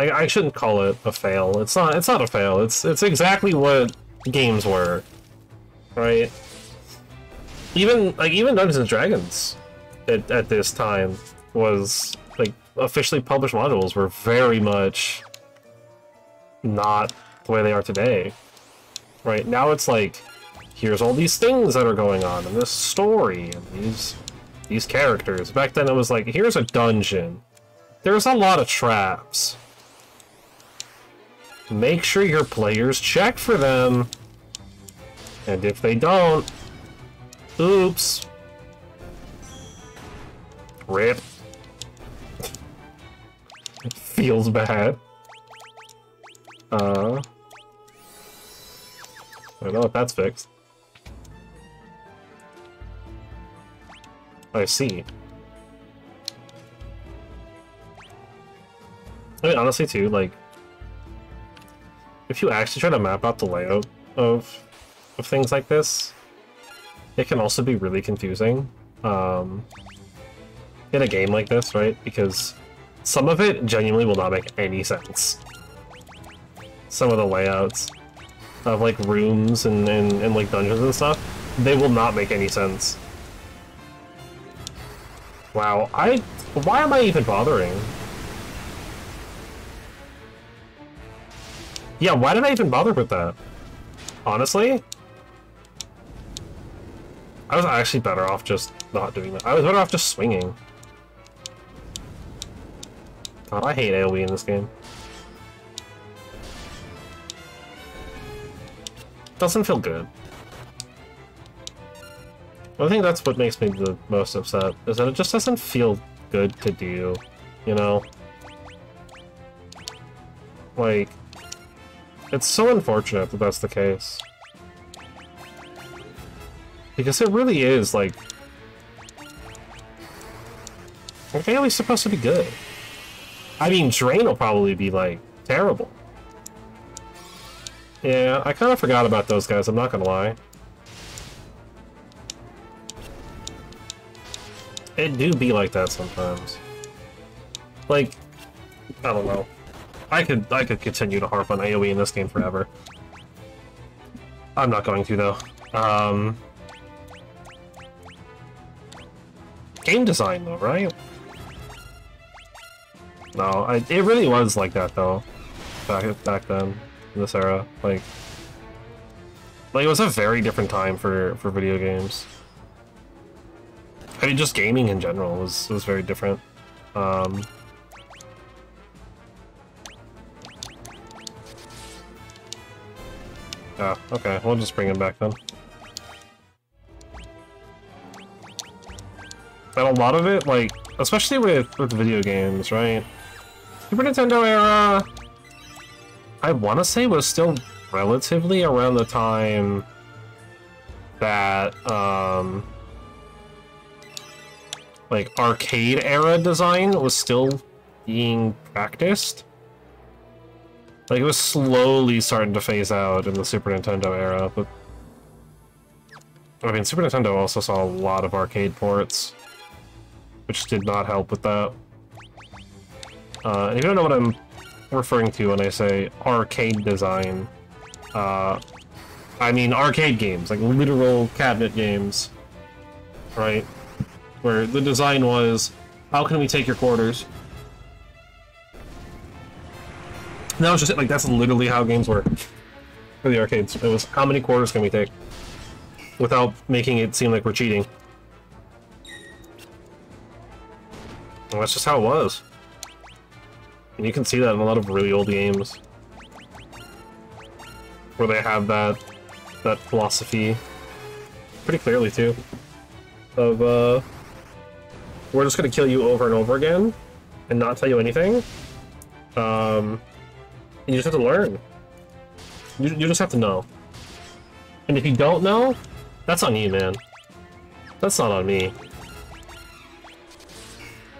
Like, I shouldn't call it a fail. It's not, it's not a fail. It's, it's exactly what games were. Right? Even, like, even Dungeons & Dragons at, at this time was like officially published modules were very much not the way they are today. Right now it's like here's all these things that are going on in this story and these these characters. Back then it was like here's a dungeon. There's a lot of traps. Make sure your players check for them. And if they don't, oops, Rip. Feels bad. Uh... I don't know if that's fixed. I see. I mean, honestly, too, like, if you actually try to map out the layout of of things like this, it can also be really confusing. Um, in a game like this, right? Because some of it genuinely will not make any sense. some of the layouts of like rooms and, and, and like dungeons and stuff, they will not make any sense. Wow, I... Why am I even bothering? Yeah, why did I even bother with that? Honestly? I was actually better off just not doing that. I was better off just swinging. God, I hate AoE in this game. Doesn't feel good. I think that's what makes me the most upset, is that it just doesn't feel good to do, you know? Like, it's so unfortunate that that's the case. Because it really is, like... Like, AoE's supposed to be good. I mean, Drain will probably be, like, terrible. Yeah, I kind of forgot about those guys, I'm not gonna lie. It do be like that sometimes. Like, I don't know. I could I could continue to harp on AoE in this game forever. I'm not going to though. Um, game design though, right? No, I, it really was like that though. Back back then, in this era, like, like it was a very different time for for video games. I mean, just gaming in general was was very different. Um, oh, okay. We'll just bring him back then. And a lot of it, like, especially with with video games, right? Super Nintendo era, I want to say was still relatively around the time that um like arcade era design was still being practiced. Like it was slowly starting to phase out in the Super Nintendo era, but I mean Super Nintendo also saw a lot of arcade ports, which did not help with that. Uh, and if you don't know what I'm referring to when I say arcade design, uh, I mean arcade games, like literal cabinet games, right? where the design was, how can we take your quarters? That was just like, that's literally how games work for the arcades. It was, how many quarters can we take? Without making it seem like we're cheating. That's just how it was. And you can see that in a lot of really old games. Where they have that, that philosophy pretty clearly, too. Of, uh, we're just gonna kill you over and over again and not tell you anything. Um, you just have to learn. You, you just have to know. And if you don't know, that's on you, man. That's not on me.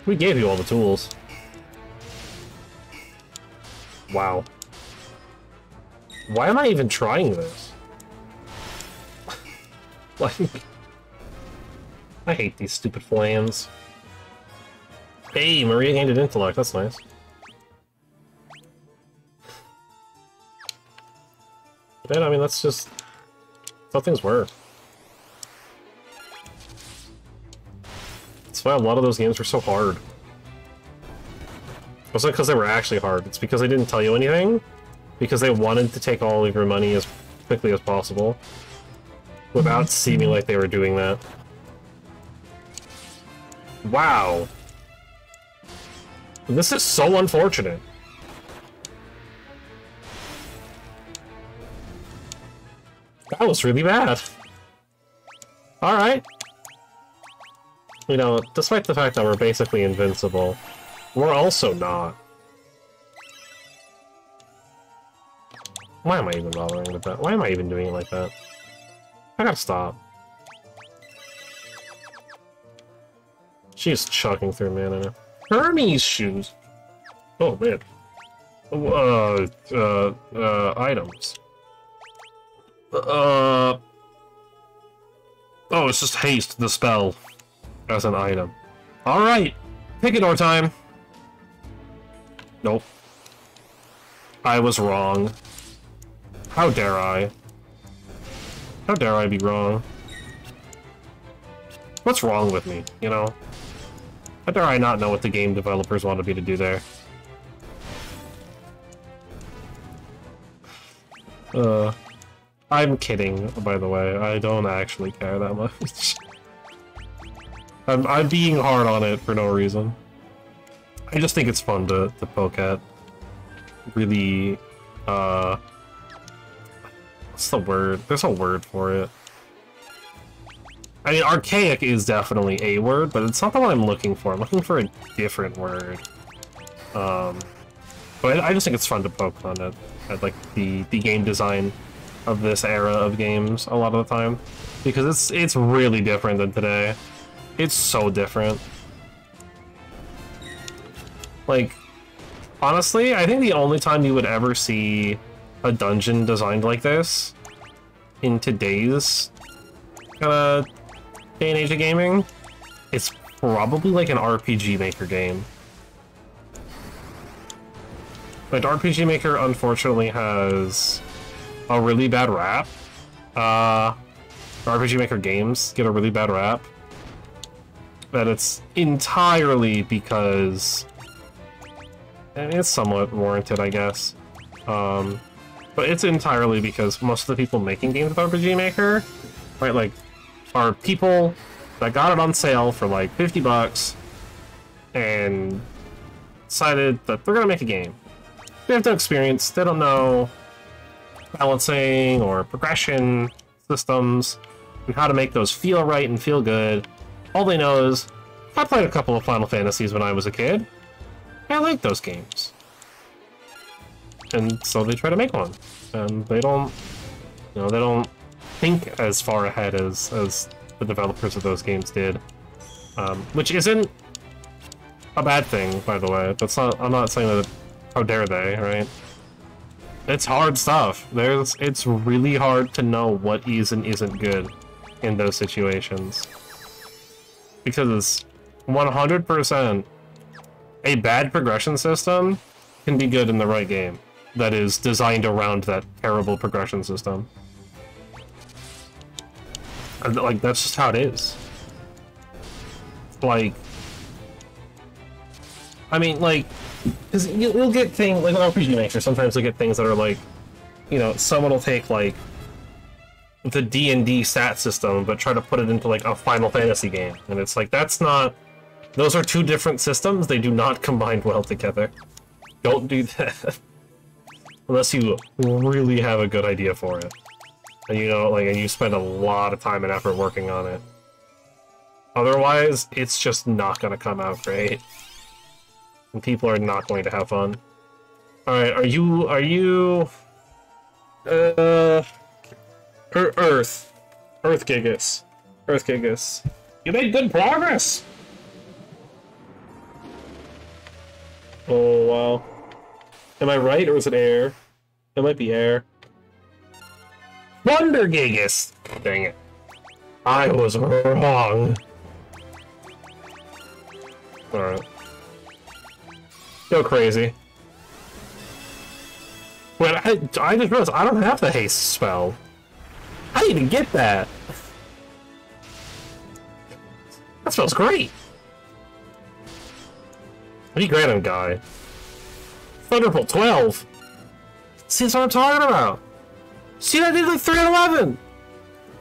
We gave you all the tools. Wow. Why am I even trying this? like... I hate these stupid flames. Hey, Maria an intellect, that's nice. But I mean, that's just how things were. That's why a lot of those games were so hard. It wasn't because they were actually hard, it's because they didn't tell you anything, because they wanted to take all of your money as quickly as possible, without mm-hmm. seeming like they were doing that. Wow. This is so unfortunate. That was really bad. Alright. You know, despite the fact that we're basically invincible, we're also not. Why am I even bothering with that? Why am I even doing it like that? I gotta stop. She's chucking through mana. Hermes shoes. Oh man. Uh, uh, uh, items. Uh. Oh, it's just haste the spell as an item. All right, Picador time. Nope. I was wrong. How dare I? How dare I be wrong? What's wrong with me, you know? How dare I not know what the game developers wanted me to do there? Uh, I'm kidding, by the way. I don't actually care that much. I'm, I'm being hard on it for no reason. I just think it's fun to, to poke at really, uh... What's the word? There's a word for it. I mean, archaic is definitely a word, but it's not the one I'm looking for. I'm looking for a different word. Um, but I just think it's fun to poke on it, at like the the game design of this era of games a lot of the time, because it's it's really different than today. It's so different. Like, honestly, I think the only time you would ever see a dungeon designed like this in today's kind of day and age of gaming, it's probably like an RPG Maker game. But RPG Maker unfortunately has a really bad rap. Uh, RPG Maker games get a really bad rap. That it's entirely because... I mean, it's somewhat warranted, I guess. Um, but it's entirely because most of the people making games with RPG Maker, right, like, are people that got it on sale for like 50 bucks and decided that they're gonna make a game. They have no experience, they don't know balancing or progression systems and how to make those feel right and feel good. All they know is, I played a couple of Final Fantasies when I was a kid. I like those games. And so they try to make one. And they don't, you know, they don't think as far ahead as, as the developers of those games did. Um, which isn't a bad thing, by the way. That's not, I'm not saying that, how dare they, right? It's hard stuff. There's, it's really hard to know what is and isn't good in those situations. Because it's 100% a bad progression system can be good in the right game that is designed around that terrible progression system. Like, that's just how it is. Like... I mean, like... Because you'll, you'll get things, like, RPG Maker, sometimes you'll get things that are like, you know, someone will take, like, the D&D stat system, but try to put it into, like, a Final Fantasy game. And it's like, that's not... Those are two different systems, they do not combine well together. Don't do that. Unless you really have a good idea for it and you know, like, and you spend a lot of time and effort working on it. Otherwise, it's just not gonna come out great. And people are not going to have fun. Alright, are you, are you... Uh... Earth. Earth Gigas. Earth Gigas. You made good progress! Oh, wow. Am I right, or is it air? It might be air. Wonder Gigas! Dang it. I was wrong. Alright. Go crazy. Wait, I, I just realized I don't have the haste spell. I didn't even get that. That smells great. What are you granting, guy? Thunderbolt 12! See, that's what I'm talking about! See, I did like 311!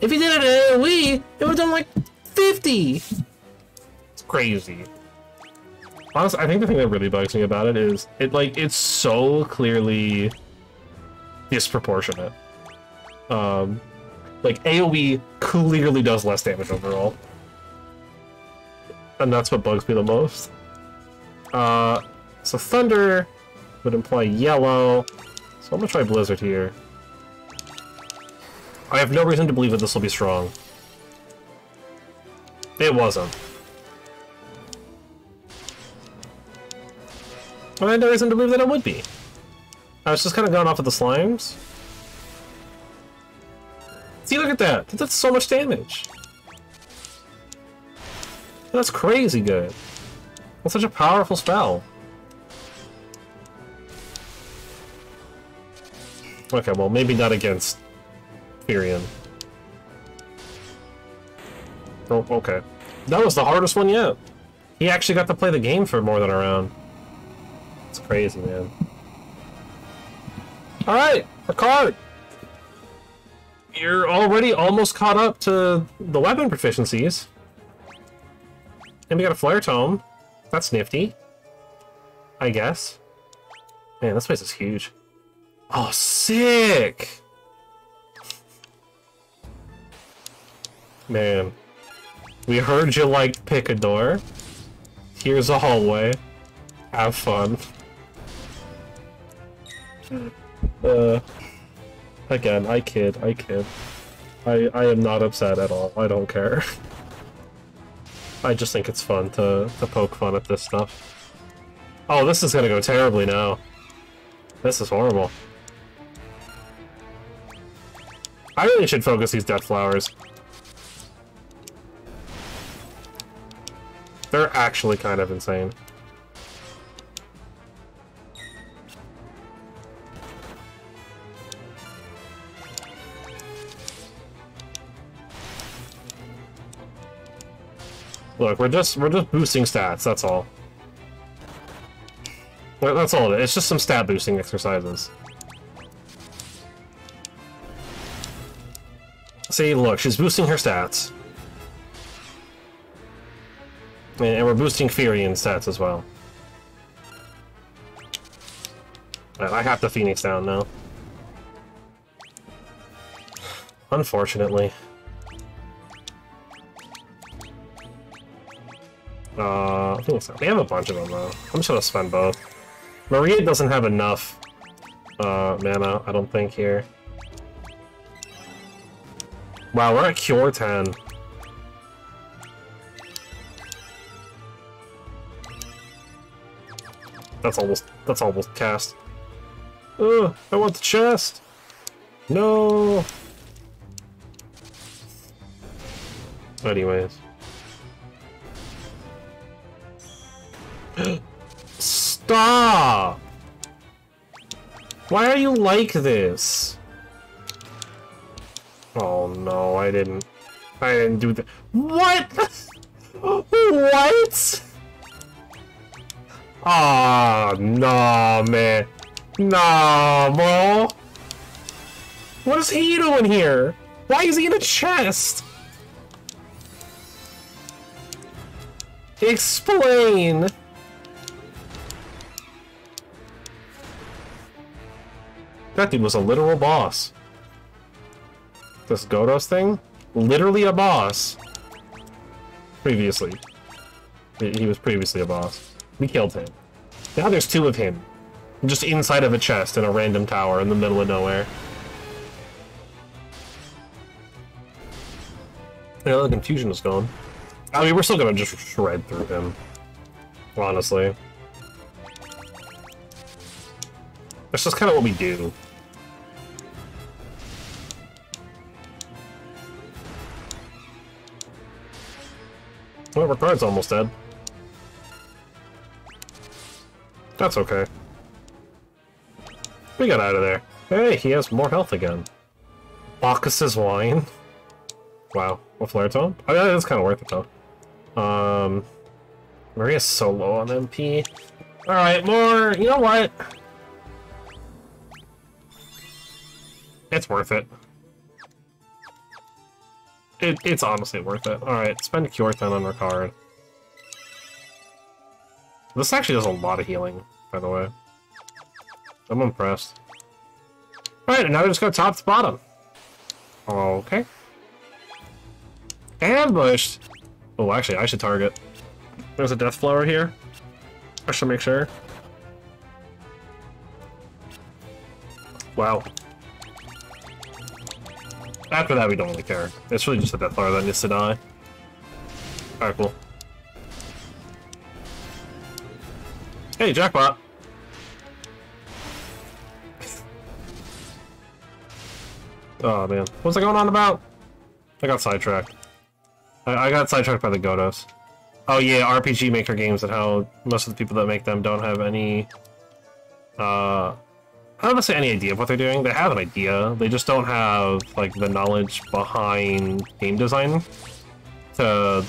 If he did it in AoE, it would have done like 50! It's crazy. Honestly, I think the thing that really bugs me about it is, it like, it's so clearly disproportionate. Um, like, AoE clearly does less damage overall. And that's what bugs me the most. Uh, so Thunder would imply yellow. So I'm gonna try Blizzard here. I have no reason to believe that this will be strong. It wasn't. I had no reason to believe that it would be. I was just kind of going off of the slimes. See, look at that! That's so much damage! That's crazy good. That's such a powerful spell. Okay, well, maybe not against Firion. Oh, okay. That was the hardest one yet. He actually got to play the game for more than a round. It's crazy, man. Alright, Ricard! You're already almost caught up to the weapon proficiencies. And we got a Flare Tome. That's nifty. I guess. Man, this place is huge. Oh, sick! Man. We heard you liked Picador. Here's a hallway. Have fun. Uh, again, I kid, I kid. I, I am not upset at all. I don't care. I just think it's fun to, to poke fun at this stuff. Oh, this is gonna go terribly now. This is horrible. I really should focus these death flowers. They're actually kind of insane. Look, we're just we're just boosting stats, that's all. That's all it is. It's just some stat boosting exercises. See, look, she's boosting her stats. And we're boosting Firion stats as well. I have the Phoenix down now. Unfortunately. Uh. We have a bunch of them though. I'm just gonna spend both. Maria doesn't have enough uh, mana, I don't think, here. Wow, we're at Cure 10. That's almost that's almost cast. Ugh, I want the chest. No. Anyways. Stop! Why are you like this? Oh no, I didn't. I didn't do that. What? what? Ah, oh, no, man. Nah, bro. What is he doing here? Why is he in a chest? Explain. That dude was a literal boss. This Godos thing? Literally a boss. Previously. He was previously a boss. We killed him. Now there's two of him. Just inside of a chest in a random tower in the middle of nowhere. Yeah, the confusion is gone. I mean, we're still gonna just shred through him. Honestly. That's just kind of what we do. Well, Ricard's almost dead. That's okay. We got out of there. Hey, he has more health again. Bacchus's wine. Wow, a flare tome? Oh yeah, that's kind of worth it though. Um, Maria's so low on MP. All right, more. You know what? It's worth it. It, it's honestly worth it. Alright, spend Cure 10 on Ricard. This actually does a lot of healing, by the way. I'm impressed. Alright, and now we just go top to bottom. Okay. Ambushed! Oh, actually, I should target. There's a Death Flower here. I should make sure. Wow. After that, we don't really care. It's really just a Death Flower that needs to die. Alright, cool. Hey, jackpot! oh, man. What's it going on about? I got sidetracked. I, I got sidetracked by the Godos. Oh yeah, RPG Maker games and how most of the people that make them don't have any uh, I don't say any idea of what they're doing. They have an idea. They just don't have like the knowledge behind game design to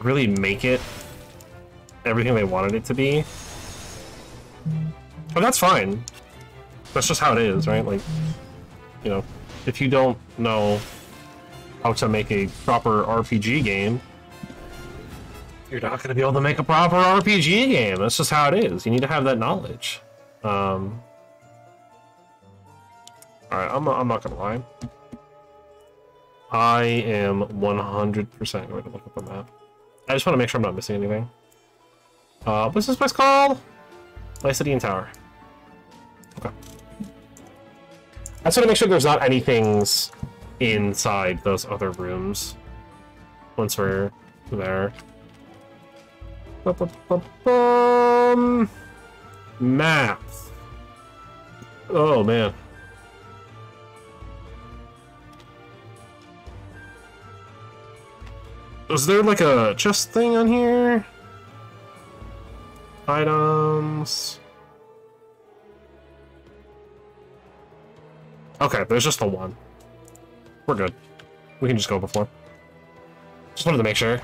really make it everything they wanted it to be. But that's fine. That's just how it is, right? Like, you know, if you don't know how to make a proper RPG game, you're not going to be able to make a proper RPG game. That's just how it is. You need to have that knowledge. Um, Alright, I'm, I'm not to lie. I am 100% going to look up the map. I just want to make sure I'm not missing anything. Uh, what's this place called? Mysidian Tower. Okay. I just want to make sure there's not anything's inside those other rooms. Once we're there. Ba-ba-ba-bum. Maps. Oh, man. Was there like a chest thing on here? Items. Okay, there's just the one. We're good. We can just go before. Just wanted to make sure.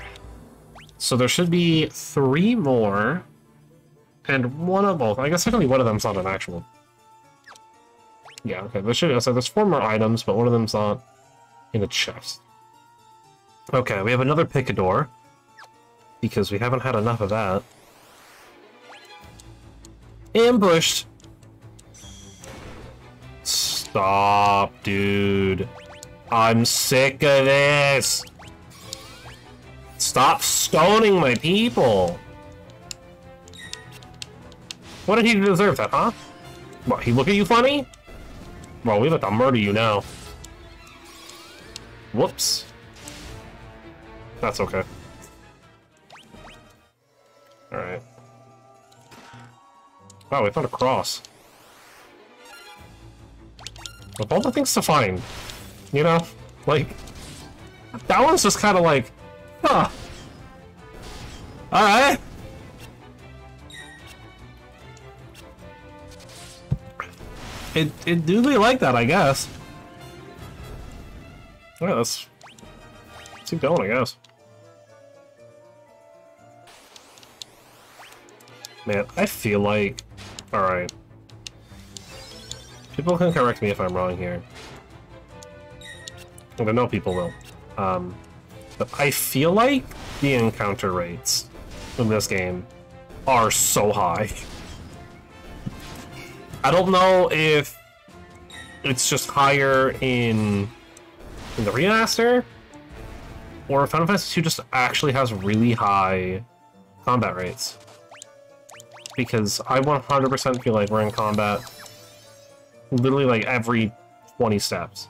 So there should be three more. And one of both. I guess technically one of them's not an actual. Yeah, okay. There should so there's four more items, but one of them's not in the chest. Okay, we have another picador. Because we haven't had enough of that. Ambushed! Stop, dude. I'm sick of this! Stop stoning my people! What did he deserve that, huh? What, he look at you funny? Well, we about to murder you now. Whoops. That's okay. Alright. Wow, we found a cross. Of all the things to find, you know? Like, that one's just kind of like, huh. Alright. It, it do be like that, I guess. Yeah, let's keep going, I guess. Man, I feel like... Alright. People can correct me if I'm wrong here. I know people will. Um, but I feel like the encounter rates in this game are so high. I don't know if it's just higher in in the remaster, or if Final Fantasy 2 just actually has really high combat rates because I 100% feel like we're in combat literally like every 20 steps.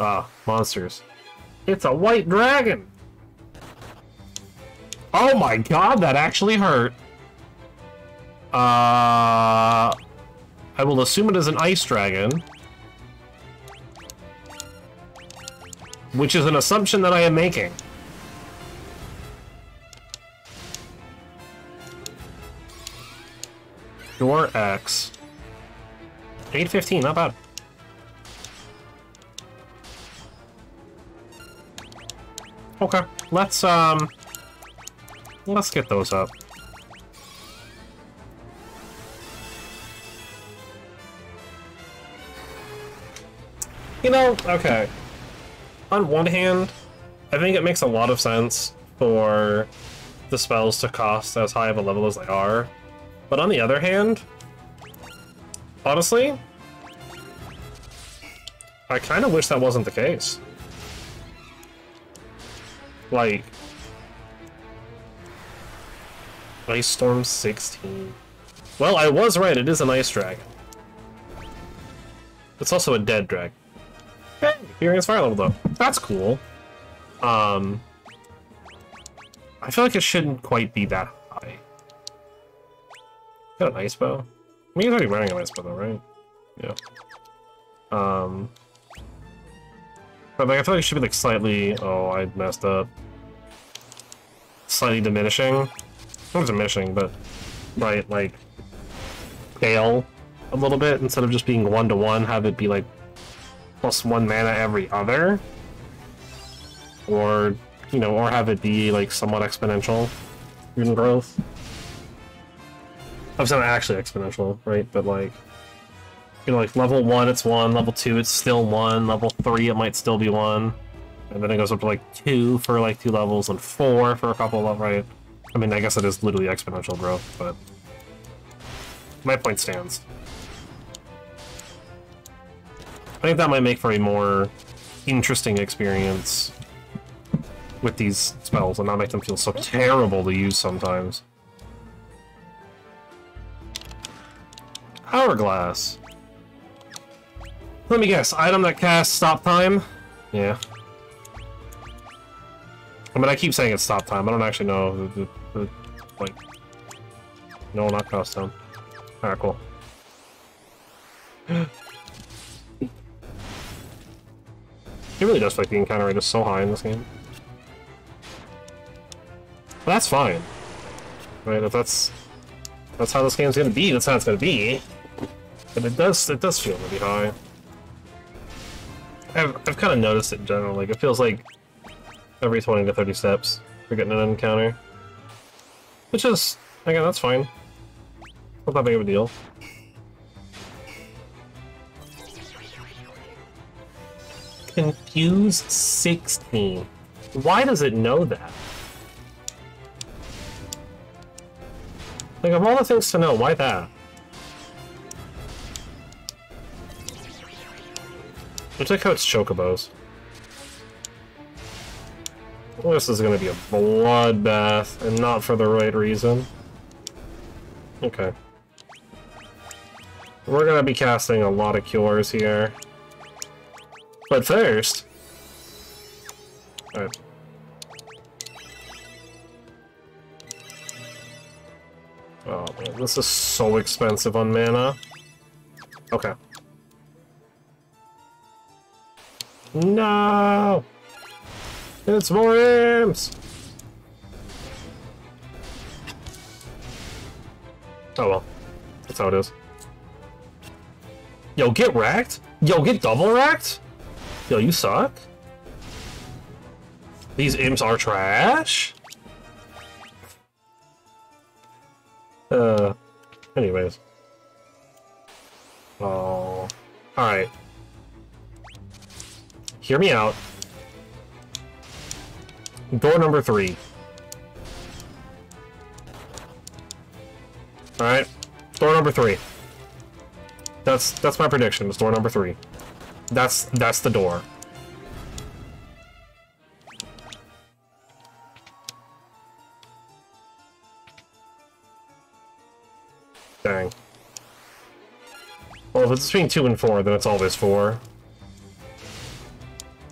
Ah, monsters. It's a white dragon! Oh my god, that actually hurt. Uh, I will assume it is an ice dragon. Which is an assumption that I am making. Door X. 815, not bad. Okay, let's, um... Let's get those up. You know, okay. On one hand, I think it makes a lot of sense for the spells to cost as high of a level as they are. But on the other hand, honestly, I kind of wish that wasn't the case. Like, Ice Storm 16. Well, I was right, it is an ice dragon. It's also a dead dragon. Okay, Furious Fire level though. That's cool. Um, I feel like it shouldn't quite be that Got an ice bow? I mean, he's already wearing an ice bow though, right? Yeah. Um... But like, I feel like it should be like slightly... Oh, I messed up. Slightly diminishing. Not diminishing, but... Right, like... Scale a little bit instead of just being one to one. Have it be like plus one mana every other, or you know, or have it be like somewhat exponential rune growth. I'm not actually exponential, right? But like, you know, like level one, it's one. Level two, it's still one. Level three, it might still be one. And then it goes up to like two for like two levels, and four for a couple of right. I mean, I guess it is literally exponential growth, but my point stands. I think that might make for a more interesting experience with these spells and not make them feel so terrible to use sometimes. Hourglass. Let me guess, item that casts stop time? Yeah. I mean, I keep saying it's stop time. I don't actually know. Like, no, not cost time. Alright, cool. It really does feel like the encounter rate is so high in this game. But that's fine. Right, if that's that's how this game's gonna be, that's how it's gonna be. But it does it does feel really high. I've I've kinda noticed it in general, like it feels like every 20 to 30 steps we're getting an encounter. Which is again that's fine. Not that big of a deal. Confuse 16. Why does it know that? Like, of all the things to know, why that? Looks like how it's chocobos. This is gonna be a bloodbath, and not for the right reason. Okay. We're gonna be casting a lot of cures here. But first... Alright. Oh man, this is so expensive on mana. Okay. No! It's more imps! Oh well. That's how it is. Yo, get racked? Yo, get double racked? Yo, you suck. These imps are trash? Uh, anyways. Oh. Alright. Hear me out. Door number three. Alright. Door number three. That's that's my prediction, it's door number three. That's that's the door. Dang. Well, if it's between 2 and 4, then it's always 4.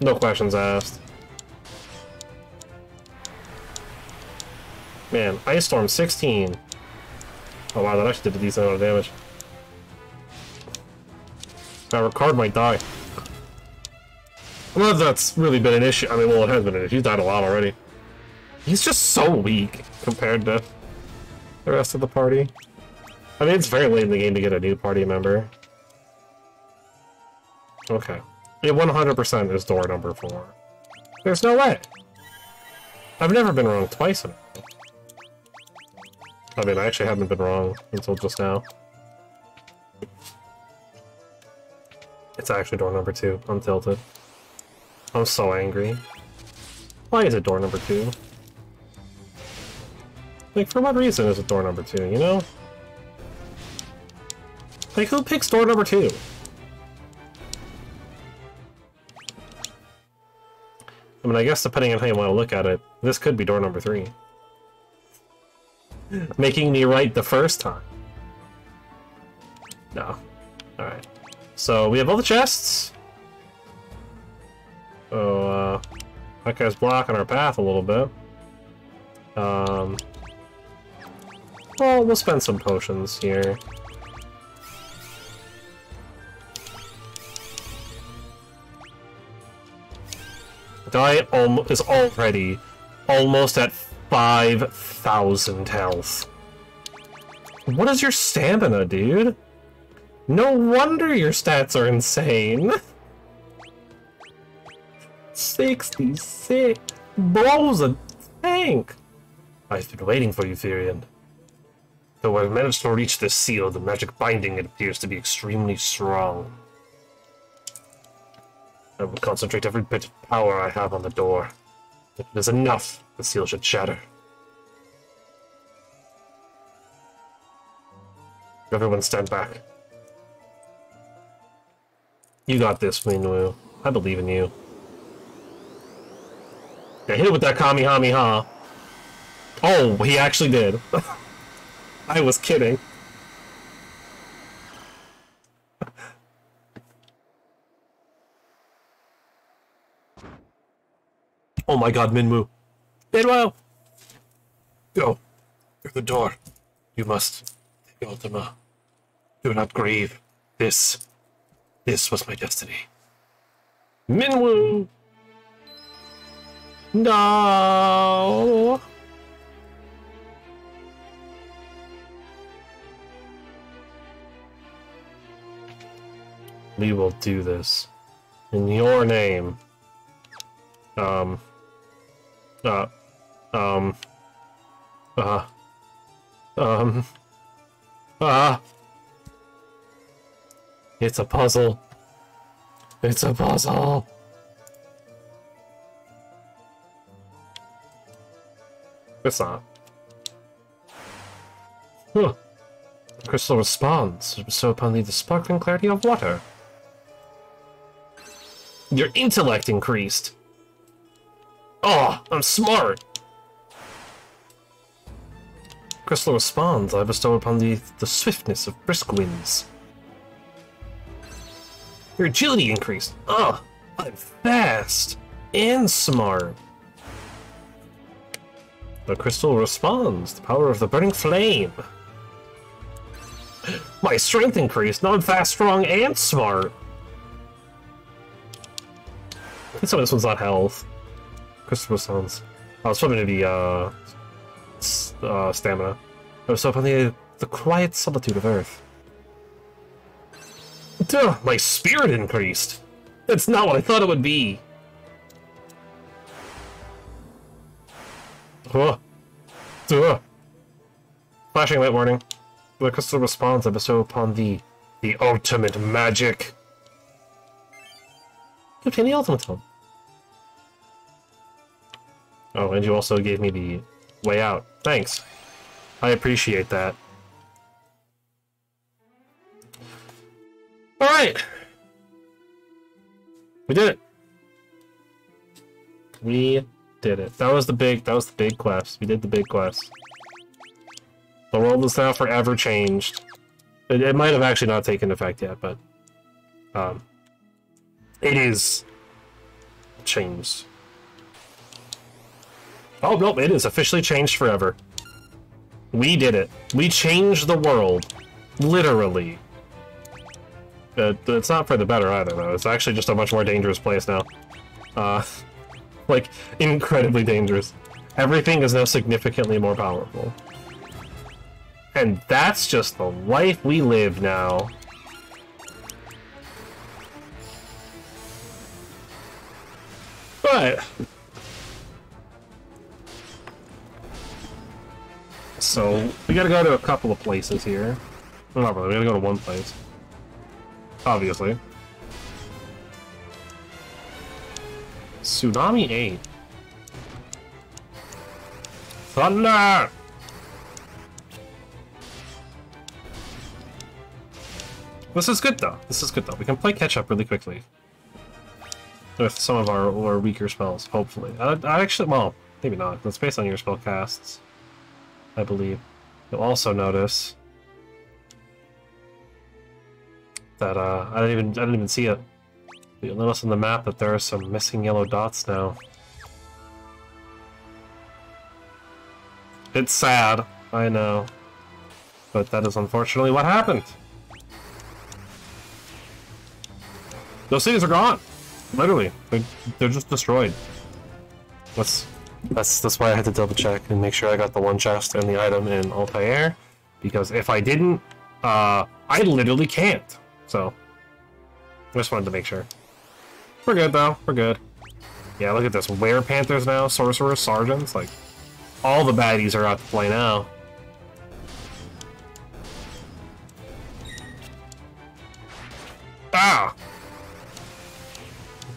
No questions asked. Man, Ice Storm 16. Oh wow, that actually did a decent amount of damage. Ricard might die. I wonder if that's really been an issue. I mean, well, it has been an issue. He's died a lot already. He's just so weak compared to the rest of the party. I mean, it's very late in the game to get a new party member. Okay. It 100% is door number four. There's no way. I've never been wrong twice in. I mean, I actually haven't been wrong until just now. It's actually door number two. I'm tilted. I'm so angry. Why is it door number two? Like, for what reason is it door number two, you know? Like, who picks door number two? I mean, I guess depending on how you want to look at it, this could be door number three. Making me right the first time. No. Alright. So, we have all the chests. So, uh, that guy's blocking our path a little bit. Um, well, we'll spend some potions here. Guy is already almost at 5,000 health. What is your stamina, dude? No wonder your stats are insane! 66! blows a tank! I've been waiting for you, Firion. Though I've managed to reach this seal, the magic binding it appears to be extremely strong. I will concentrate every bit of power I have on the door. If it is enough, the seal should shatter. Everyone stand back. You got this, Minwu. I believe in you. Yeah, hit it with that Kamehameha. Oh, he actually did. I was kidding. Oh my god, Minwu. Minwu! Go. Through the door. You must take Ultima. Do not grieve. This. This was my destiny. Minwu! No! We will do this. In your name. Um. Uh. Um. Uh. Um. Ah. It's a puzzle. It's a puzzle. It's not. Huh. Crystal responds, so upon the sparkling clarity of water. Your intellect increased. Oh, I'm smart. Crystal responds, I bestow upon the the swiftness of brisk winds. Your agility increased. Oh, I'm fast and smart. The crystal responds, the power of the burning flame. My strength increased. Now I'm fast, strong, and smart. Some of this one's not health. Crystal responds. Oh, it's probably gonna be uh, uh stamina. I was up on the the quiet solitude of Earth. Duh, my spirit increased. That's not what I thought it would be. Huh. Duh. Flashing light warning. The crystal responds I bestow upon thee the ultimate magic. Obtain the ultimate tome. Oh, and you also gave me the way out. Thanks. I appreciate that. Alright! We did it! We did it. That was the big that was the big quest. We did the big quest. The world is now forever changed. It, it might have actually not taken effect yet, but um it is changed. Oh, nope, it is officially changed forever. We did it. We changed the world. Literally. Uh, it's not for the better either, though. It's actually just a much more dangerous place now. Uh, like, incredibly dangerous. Everything is now significantly more powerful. And that's just the life we live now. But... So, we gotta go to a couple of places here. Well, not really, we gotta go to one place. Obviously. Tsunami 8. Thunder! This is good though. This is good though. We can play catch up really quickly. With some of our, our weaker spells, hopefully. I, I actually, well, maybe not. That's based on your spell casts. I believe. You'll also notice that uh, I didn't even I didn't even see it. You'll notice on the map that there are some missing yellow dots now. It's sad, I know. But that is unfortunately what happened. Those cities are gone. Literally. They're, they're just destroyed. That's that's that's why I had to double check and make sure I got the one chest and the item in Altair. Because if I didn't, Uh, I literally can't. So, I just wanted to make sure. We're good, though. We're good. Yeah, look at this. Were Panthers now, Sorcerers, Sergeants, like, all the baddies are out to play now. Ah!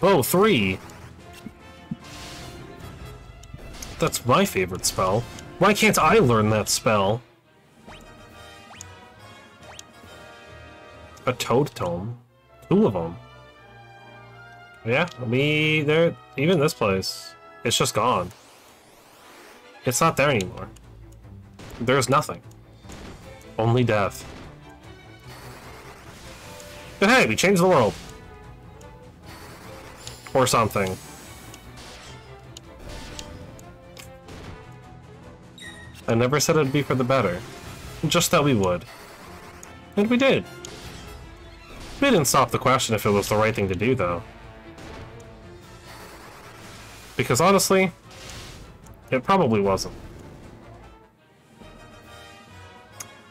Oh, three. That's my favorite spell. Why can't I learn that spell? A Toad Tome? Two of them. Yeah, we there. Even this place, it's just gone. It's not there anymore. There's nothing. Only death. But hey, we changed the world. Or something. I never said it'd be for the better. Just that we would. And we did. We didn't stop the question if it was the right thing to do, though. Because honestly, it probably wasn't.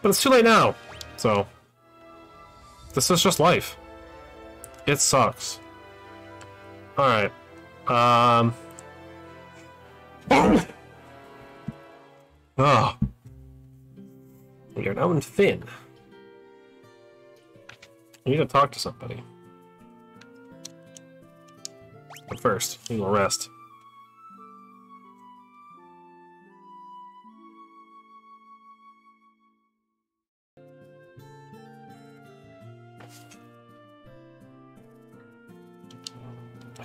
But it's too late now, so... This is just life. It sucks. Alright. Um... Ah. Oh. We are now in Fynn. We need to talk to somebody. But first, we will rest.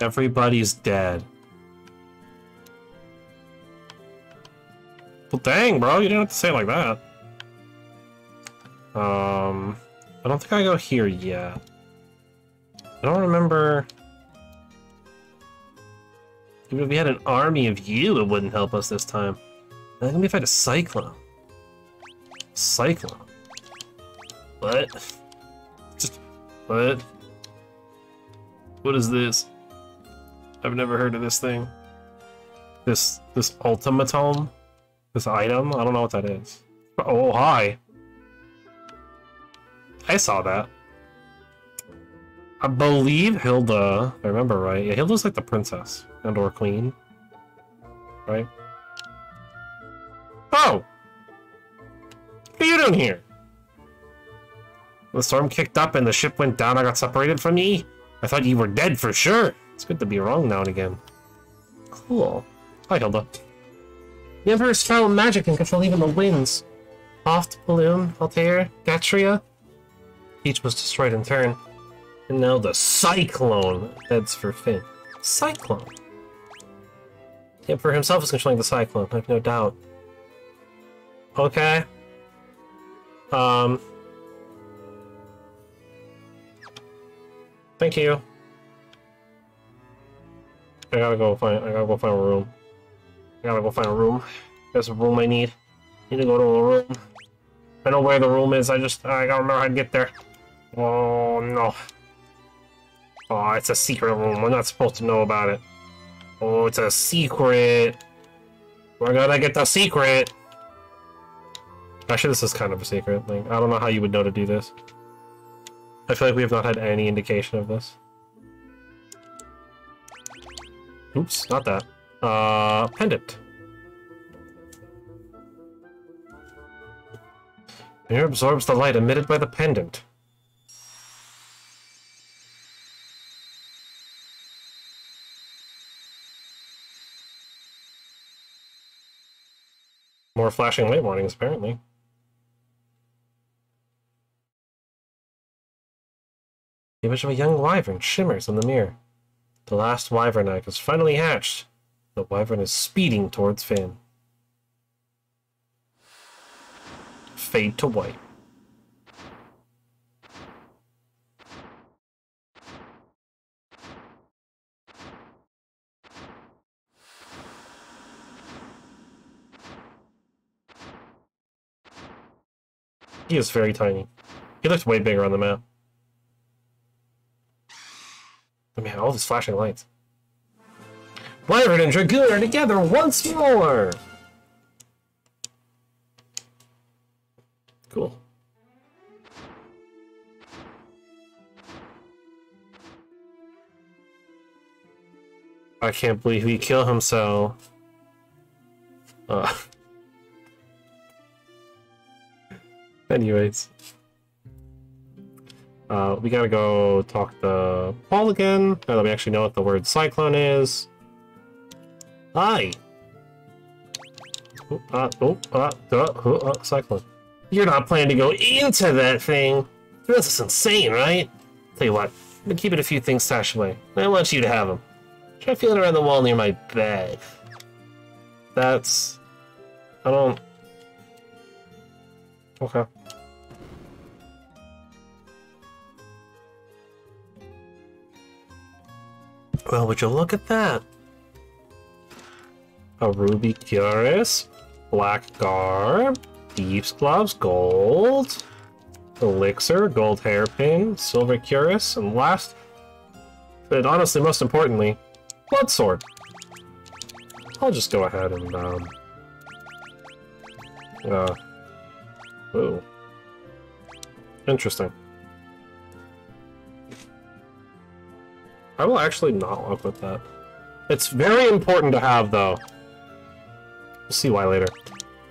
Everybody's dead. Well, dang, bro, you didn't have to say it like that. Um, I don't think I go here yet. I don't remember... Even if we had an army of you, it wouldn't help us this time. I think we fight a Cyclone. Cyclone? What? Just... What? What is this? I've never heard of this thing. This... this ultimatum? This item? I don't know what that is. Oh, hi. I saw that. I believe Hilda, if I remember right. Yeah, Hilda's like the princess and or queen. Right? Oh! What are you doing here? The storm kicked up and the ship went down. I got separated from ye. I thought you were dead for sure. It's good to be wrong now and again. Cool. Hi, Hilda. The Emperor's foul magic can control even the winds. Poft, Paloom, Altair, Gatrea. Each was destroyed in turn. And now the Cyclone heads for Fynn. Cyclone? The Emperor himself is controlling the Cyclone, I have no doubt. Okay. Um. Thank you. I gotta go find I gotta go find a room. I gotta go find a room. There's a room I need. Need to go to a room. I know where the room is, I just I gotta remember how to get there. Oh no. Oh, it's a secret room. We're not supposed to know about it. Oh, it's a secret. We're gonna get the secret. Actually, this is kind of a secret. Like, I don't know how you would know to do this. I feel like we have not had any indication of this. Oops, not that. Uh, pendant. The Mirror absorbs the light emitted by the pendant. More flashing light warnings, apparently. The image of a young wyvern shimmers in the mirror. The last wyvern egg has finally hatched. The wyvern is speeding towards Fynn. Fade to white. He is very tiny. He looks way bigger on the map. I mean, all these flashing lights. Wyvern and Dragoon are together once more! Cool. I can't believe he killed himself. Uh. Anyways. Uh, we gotta go talk to Paul again, now that we actually know what the word cyclone is. Hi! Oh, uh, oh, uh, uh, oh, uh, cyclone. You're not planning to go into that thing! This is insane, right? Tell you what, I'm gonna keep a few things stashed away. I want you to have them. Try feeling around the wall near my bed. That's... I don't... Okay. Well, would you look at that? A ruby cuirass, black garb, thieves gloves, gold, elixir, gold hairpin, silver cuirass, and last, but honestly most importantly, blood sword. I'll just go ahead and um, uh, ooh, interesting. I will actually not look with that. It's very important to have, though. We'll see why later.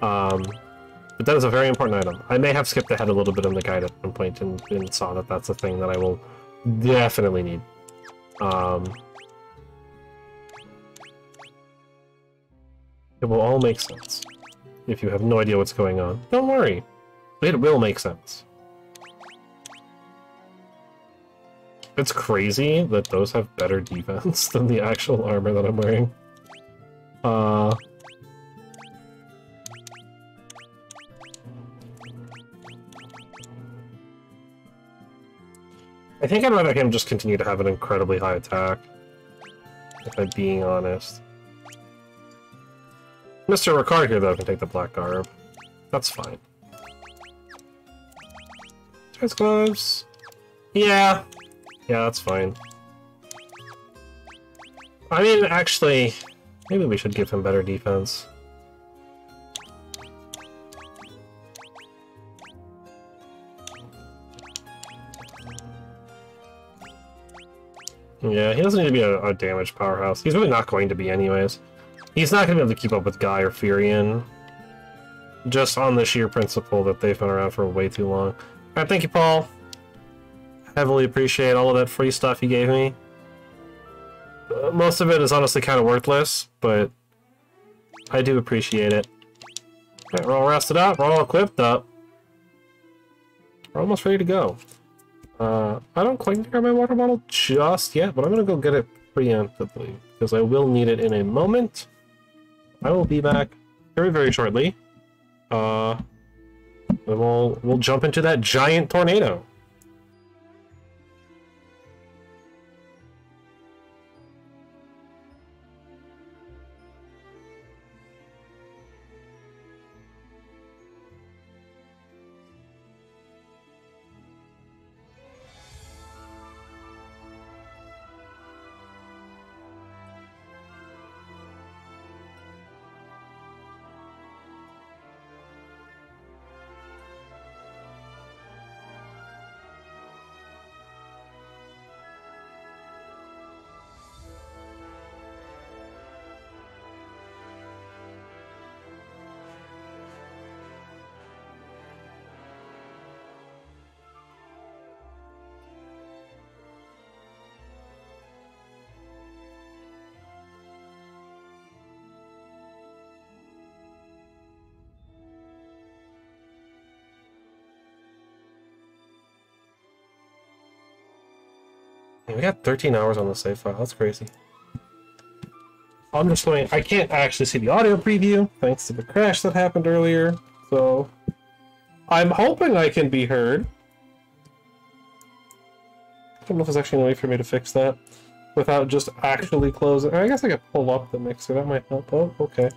Um, but that is a very important item. I may have skipped ahead a little bit in the guide at one point and, and saw that that's a thing that I will definitely need. Um, it will all make sense. If you have no idea what's going on, don't worry. It will make sense. It's crazy that those have better defense than the actual armor that I'm wearing. Uh... I think I'd rather him just continue to have an incredibly high attack. If I'm being honest. Mr. Ricard here, though, can take the black garb. That's fine. Gloves. Yeah, yeah, that's fine. I mean, actually, maybe we should give him better defense. Yeah, he doesn't need to be a, a damage powerhouse. He's really not going to be anyways. He's not going to be able to keep up with Guy or Firion. Just on the sheer principle that they've been around for way too long. Alright, thank you, Paul heavily appreciate all of that free stuff you gave me. Uh, most of it is honestly kind of worthless, but I do appreciate it. Right, we're all rested up, we're all equipped up. We're almost ready to go. Uh, I don't quite need my water bottle just yet, but I'm gonna go get it preemptively, because I will need it in a moment. I will be back very, very shortly. Uh, and we'll, we'll jump into that giant tornado. We got 13 hours on the save file. That's crazy. I'm just going. I can't actually see the audio preview thanks to the crash that happened earlier. So I'm hoping I can be heard. I don't know if there's actually a way for me to fix that without just actually closing. I guess I could pull up the mixer. That might help. Oh, okay.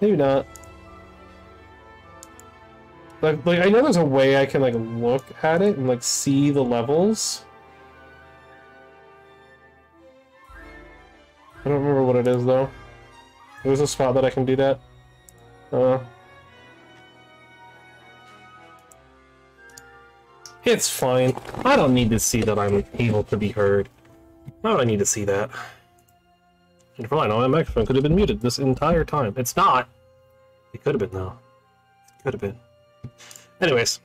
Maybe not. Like, like I know there's a way I can like look at it and like see the levels. I don't remember what it is, though. There's a spot that I can do that. Uh, it's fine. I don't need to see that I'm able to be heard. I don't need to see that. And all I know, my microphone could have been muted this entire time. It's not. It could have been, though. It could have been. Anyways,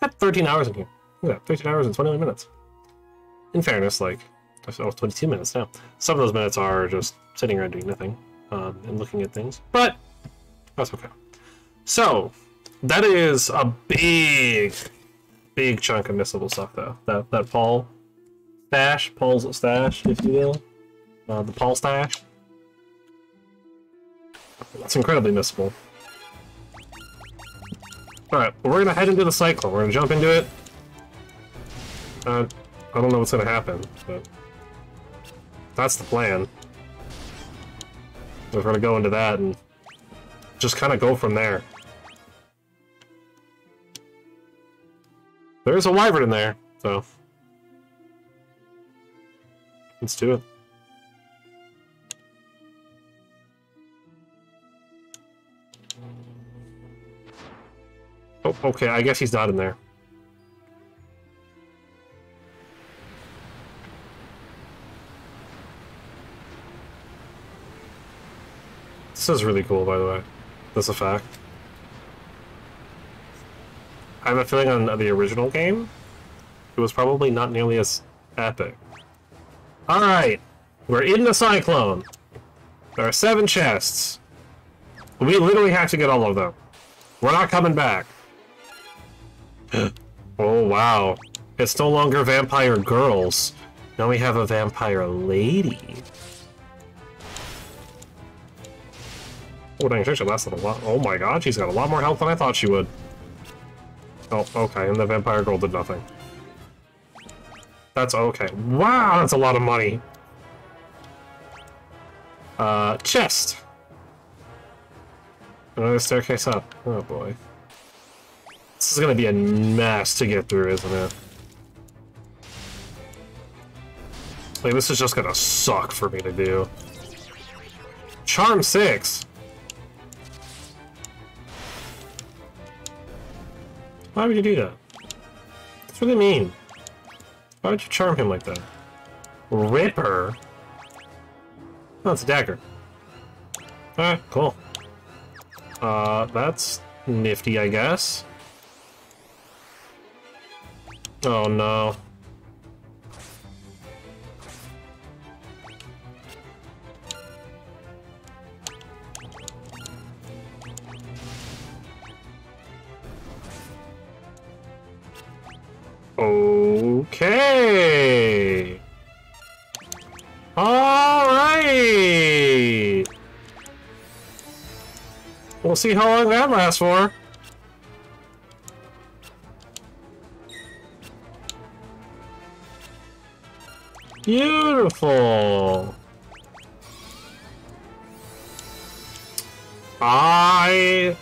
got 13 hours in here. That, 13 hours and 21 minutes. In fairness, like, oh, 22 minutes now. Some of those minutes are just sitting around doing nothing um, and looking at things, but that's okay. So, that is a big, big chunk of missable stuff, though. That, that Paul stash, Paul's stash, if you will. Uh, the Paul stash. That's incredibly missable. Alright, well, we're gonna head into the cyclone. We're gonna jump into it. Uh, I don't know what's gonna happen, but that's the plan. We're gonna go into that and just kind of go from there. There's a wyvern in there, so let's do it. Oh, okay, I guess he's not in there. This is really cool, by the way. That's a fact. I have a feeling on the original game, it was probably not nearly as epic. Alright, we're in the Cyclone. There are seven chests. We literally have to get all of them. We're not coming back. oh, wow. It's no longer vampire girls. Now we have a vampire lady. Oh, dang, she lasted a lot. Oh my god, she's got a lot more health than I thought she would. Oh, okay, and the vampire girl did nothing. That's okay. Wow, that's a lot of money. Uh, chest. Another staircase up. Oh boy. This is gonna be a mess to get through, isn't it? Like, this is just gonna suck for me to do. Charm 6! Why would you do that? That's really mean. Why would you charm him like that? Ripper? Oh, it's a dagger. Alright, cool. Uh, that's nifty, I guess. Oh no. Okay. All right. We'll see how long that lasts for. Beautiful. I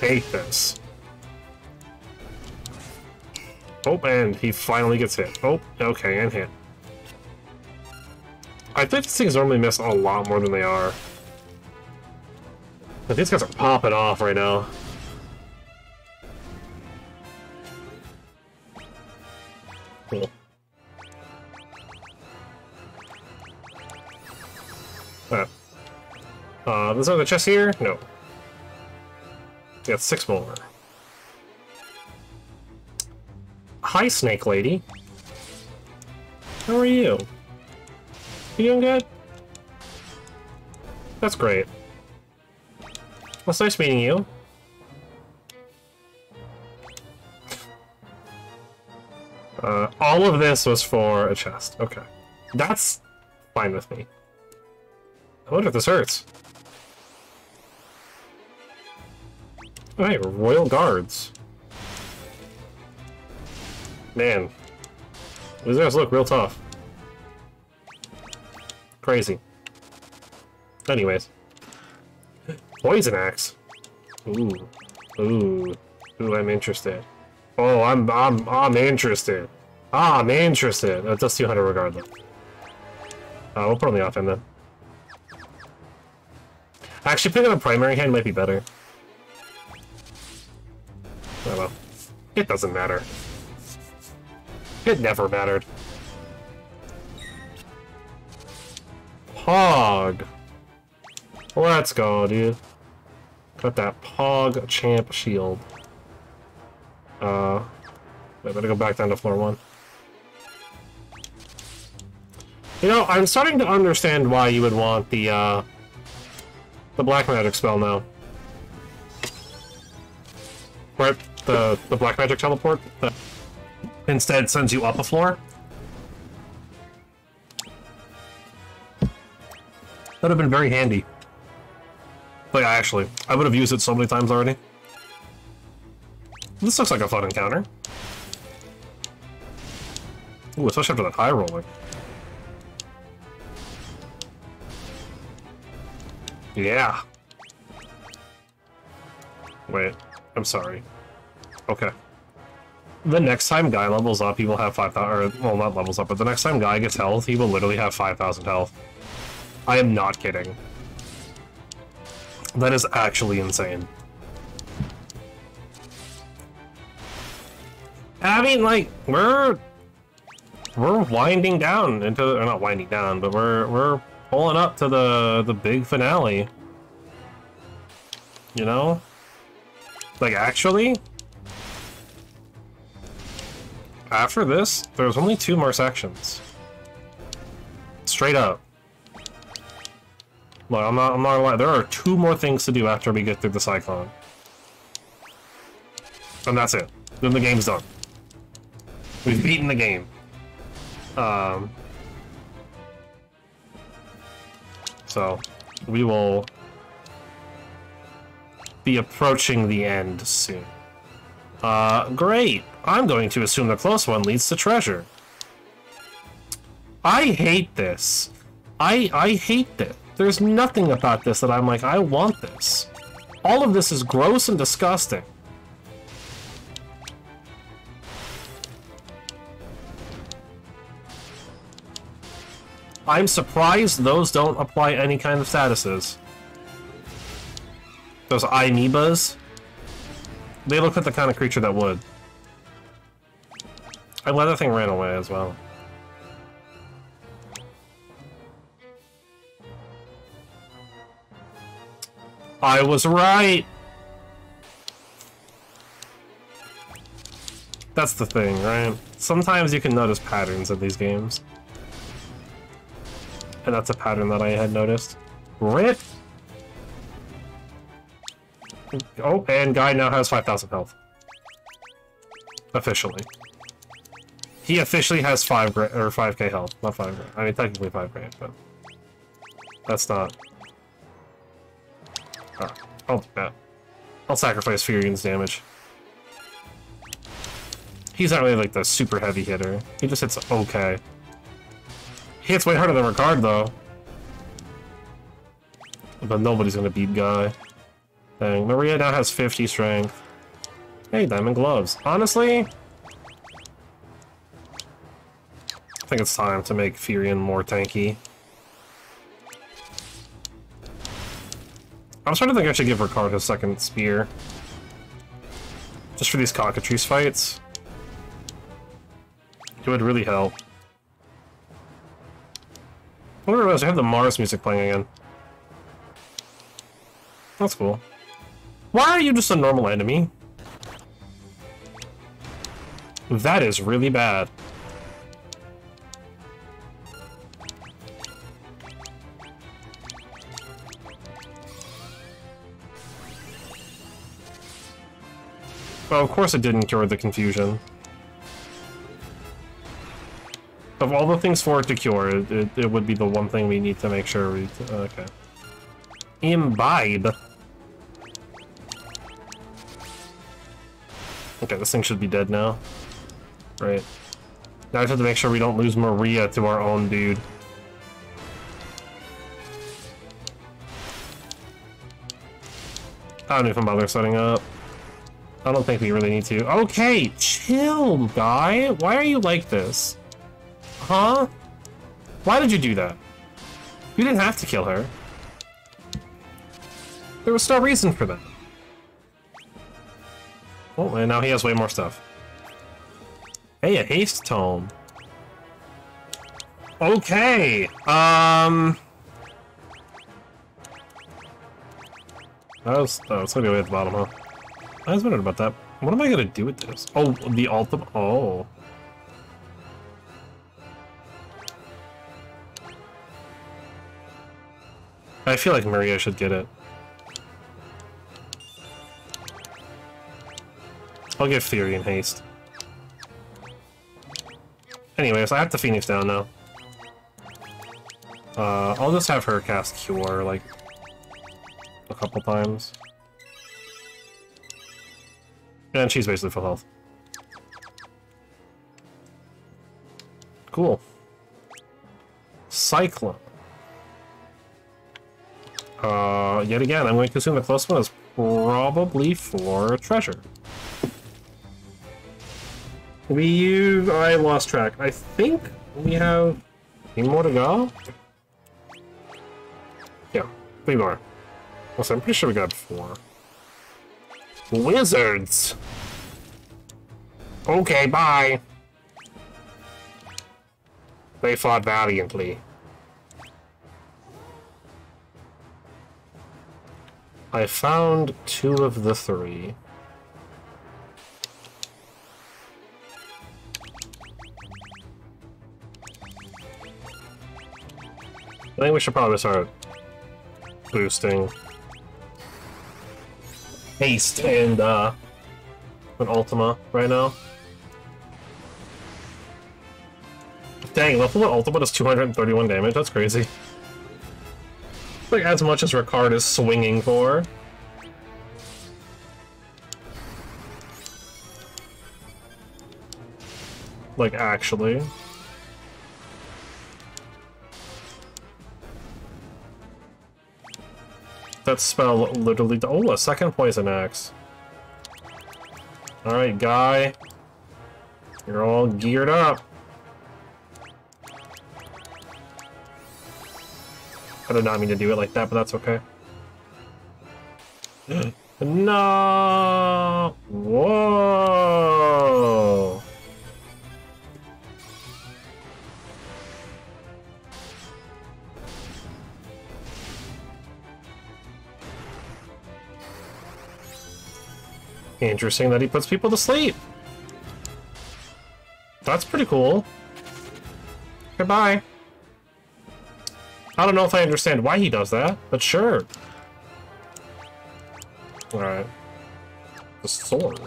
hate this. Oh, and he finally gets hit. Oh, okay, and hit. I think these things normally miss a lot more than they are. But these guys are popping off right now. Cool. Uh, uh, there's another chest here? No. Got six more. Hi, Snake Lady. How are you? You doing good? That's great. Well, it's nice meeting you. Uh, all of this was for a chest. Okay. That's fine with me. I wonder if this hurts. Alright, Royal Guards. Man. Guys look real tough. Crazy. Anyways. Poison Axe. Ooh. Ooh. Ooh, I'm interested. Oh, I'm I'm I'm interested. Ah, I'm interested. That does 200 regardless. Uh, we'll put on the offhand then. Actually, on a primary hand might be better. Oh well. It doesn't matter. It never mattered. Pog. Let's go, dude. Got that Pog Champ shield. Uh, I better go back down to floor one. You know, I'm starting to understand why you would want the, uh, the Black Magic spell now. Right? The, the Black Magic teleport that instead sends you up a floor. That would have been very handy. Like, actually, I would have used it so many times already. This looks like a fun encounter. Ooh, especially after that high rolling. Yeah. Wait, I'm sorry. Okay. The next time Guy levels up, he will have 5,000, or, well, not levels up, but the next time Guy gets health, he will literally have 5,000 health. I am not kidding. That is actually insane. I mean, like, we're... We're winding down into... Or not winding down, but we're, we're pulling up to the, the big finale. You know? Like, actually... After this, there's only two more sections. Straight up. Look, I'm not, I'm not lying. There are two more things to do after we get through the Cyclone. And that's it. Then the game's done. We've beaten the game. Um, so, we will be approaching the end soon. Uh, great! I'm going to assume the close one leads to treasure. I hate this. I I hate this. There's nothing about this that I'm like, I want this. All of this is gross and disgusting. I'm surprised those don't apply any kind of statuses. Those amoebas. They look like the kind of creature that would. That thing ran away as well. I was right! That's the thing, right? Sometimes you can notice patterns in these games. And that's a pattern that I had noticed. RIP! Oh, and Guy now has 5,000 health. Officially. He officially has 5 or 5k health. Not 5 grand. I mean, technically 5 grand, but... That's not... Ah, oh, I'll do that. I'll sacrifice Firion's damage. He's not really like the super heavy hitter. He just hits okay. He hits way harder than Ricard, though. But nobody's gonna beat Guy. Dang, Maria now has 50 strength. Hey, diamond gloves. Honestly, think it's time to make Firion more tanky. I was trying to think I should give Ricard a second spear. Just for these cockatrice fights. It would really help. I wonder if I have the Mars music playing again. That's cool. Why are you just a normal enemy? That is really bad. Well, of course it didn't cure the confusion. Of all the things for it to cure, it, it, it would be the one thing we need to make sure we... Okay. Imbibe. Okay, this thing should be dead now. Right. Now I just have to make sure we don't lose Maria to our own dude. I don't even bother setting up. I don't think we really need to. Okay, chill, guy. Why are you like this? Huh? Why did you do that? You didn't have to kill her. There was no reason for that. Oh, and now he has way more stuff. Hey, a haste tome. Okay, um... That was, oh, it's gonna be way at the bottom, huh? I was wondering about that. What am I gonna do with this? Oh, the ultimate, oh. I feel like Maria should get it. I'll give Firion haste. Anyways, I have the Phoenix down now. Uh, I'll just have her cast Cure, like, a couple times. And she's basically full health. Cool. Cyclone. Uh, yet again, I'm going to assume the close one is probably for treasure. We, I lost track. I think we have three more to go? Yeah, three more. Also, I'm pretty sure we got four. Wizards! Okay, bye! They fought valiantly. I found two of the three. I think we should probably start boosting haste and uh an Ultima right now. Dang, level one Ultima does 231 damage, that's crazy. Like as much as Ricard is swinging for. Like actually. That spell literally... Oh, a second Poison Axe. Alright, guy. You're all geared up. I did not mean to do it like that, but that's okay. no! Whoa! Interesting that he puts people to sleep. That's pretty cool. Goodbye. I don't know if I understand why he does that, but sure. Alright. The sword.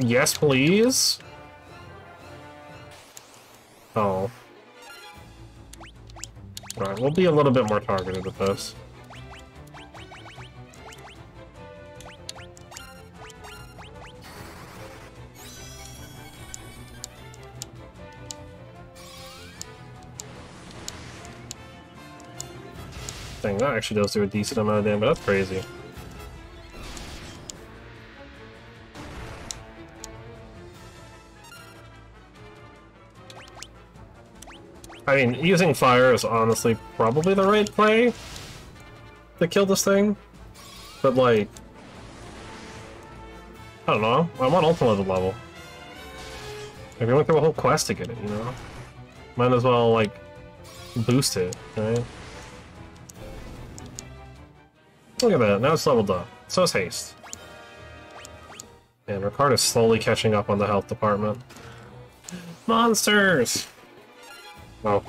Yes, please? Oh. Alright, we'll be a little bit more targeted with this. Dang, that actually does do a decent amount of damage, but that's crazy. I mean, using fire is honestly probably the right play to kill this thing, but like, I don't know, I'm on ultimate level. If you went through a whole quest to get it, you know? Might as well, like, boost it, right? Look at that, now it's leveled up. So is haste. And Ricard is slowly catching up on the health department. Monsters! Oh.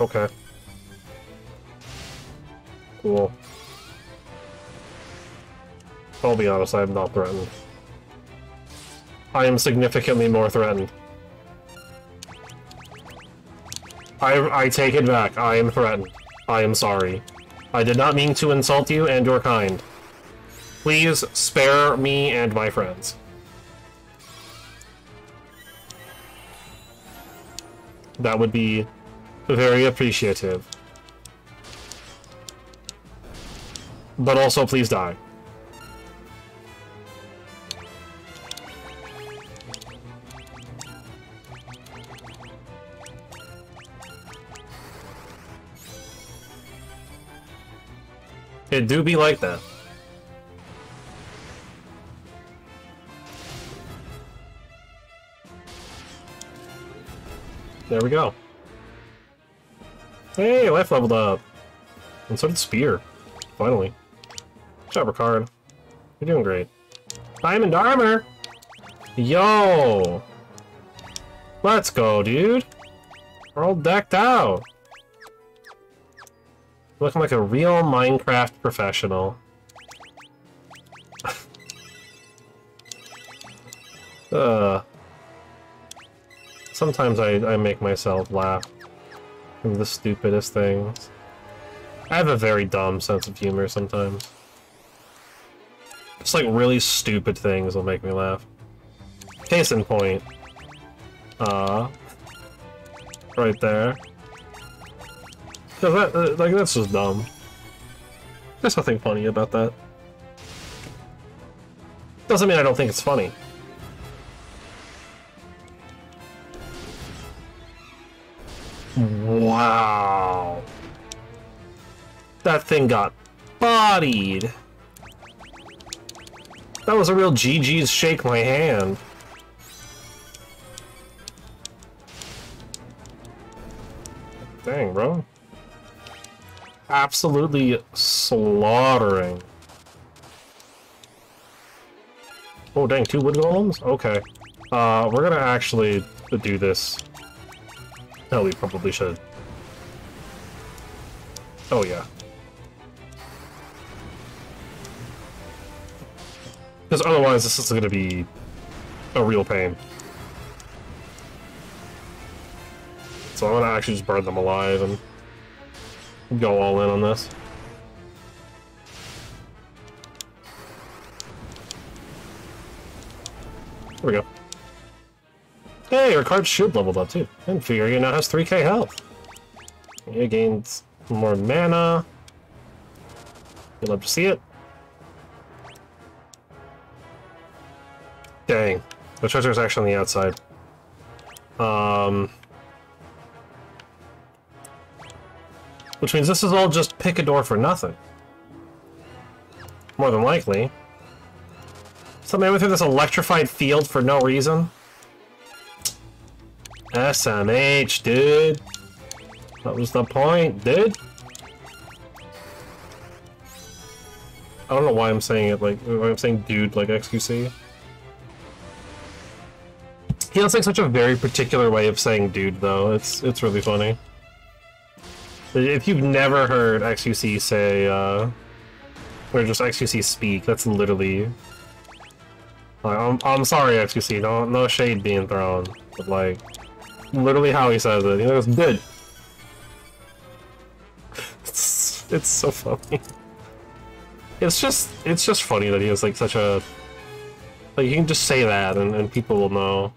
Okay. Cool. I'll be honest, I am not threatened. I am significantly more threatened. I, I take it back. I am threatened. I am sorry. I did not mean to insult you and your kind. Please spare me and my friends. That would be very appreciative. But also, please die. It do be like that. There we go. Hey, life leveled up. And so did Spear. Finally. Good job, Ricard. You're doing great. Diamond armor! Yo! Let's go, dude! We're all decked out! Looking like a real Minecraft professional. uh, sometimes I, I make myself laugh from the stupidest things. I have a very dumb sense of humor sometimes. Just like really stupid things will make me laugh. Case in point. Uh, right there. Cause that, uh, like, that's just dumb. There's nothing funny about that. Doesn't mean I don't think it's funny. Wow. That thing got bodied. That was a real GG's shake my hand. Dang, bro. Absolutely slaughtering. Oh, dang, two wood golems? Okay. Uh, we're gonna actually do this. Hell, we probably should. Oh, yeah. Because otherwise this is to be a real pain. So I'm to actually just burn them alive and go all in on this. There we go. Hey, Ricard's shield leveled up too. And Firion now has 3k health. It gains more mana. You'll love to see it. Dang. The treasure is actually on the outside. Um... Which means this is all just pick a door for nothing. More than likely. Somebody went through this electrified field for no reason. SMH, dude. That was the point, dude. I don't know why I'm saying it like, why I'm saying dude like XQC. He has like such a very particular way of saying dude though. It's it's really funny. If you've never heard XQC say uh or just XQC speak, that's literally like, I'm I'm sorry XQC, no no shade being thrown. But like literally how he says it. He goes, good. It's it's so funny. It's just it's just funny that he has like such a like you can just say that and, and people will know.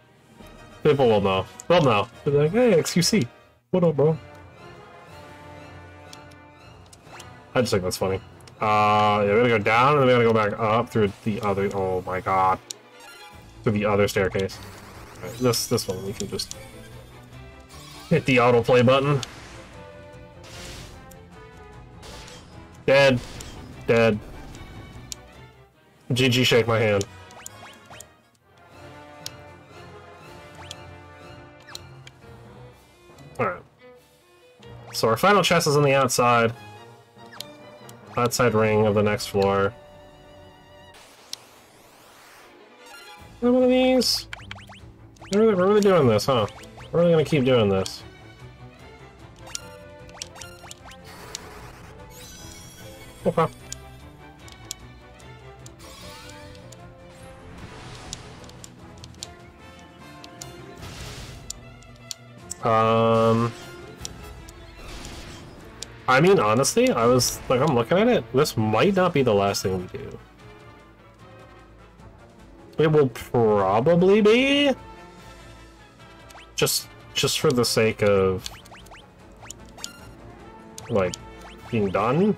People will know. They'll know. They're like, hey, XQC. What up, bro? I just think that's funny. Uh, yeah, we're gonna go down and then we're gonna go back up through the other. Oh my god, through the other staircase. Right, this this one we can just hit the autoplay button. Dead, dead. GG, shake my hand. Alright. So our final chest is on the outside. Outside ring of the next floor. one of these? We're really, we're really doing this, huh? We're really gonna keep doing this. Okay. Um... I mean, honestly, I was, like, I'm looking at it, this might not be the last thing we do. It will probably be... Just, just for the sake of... Like, being done.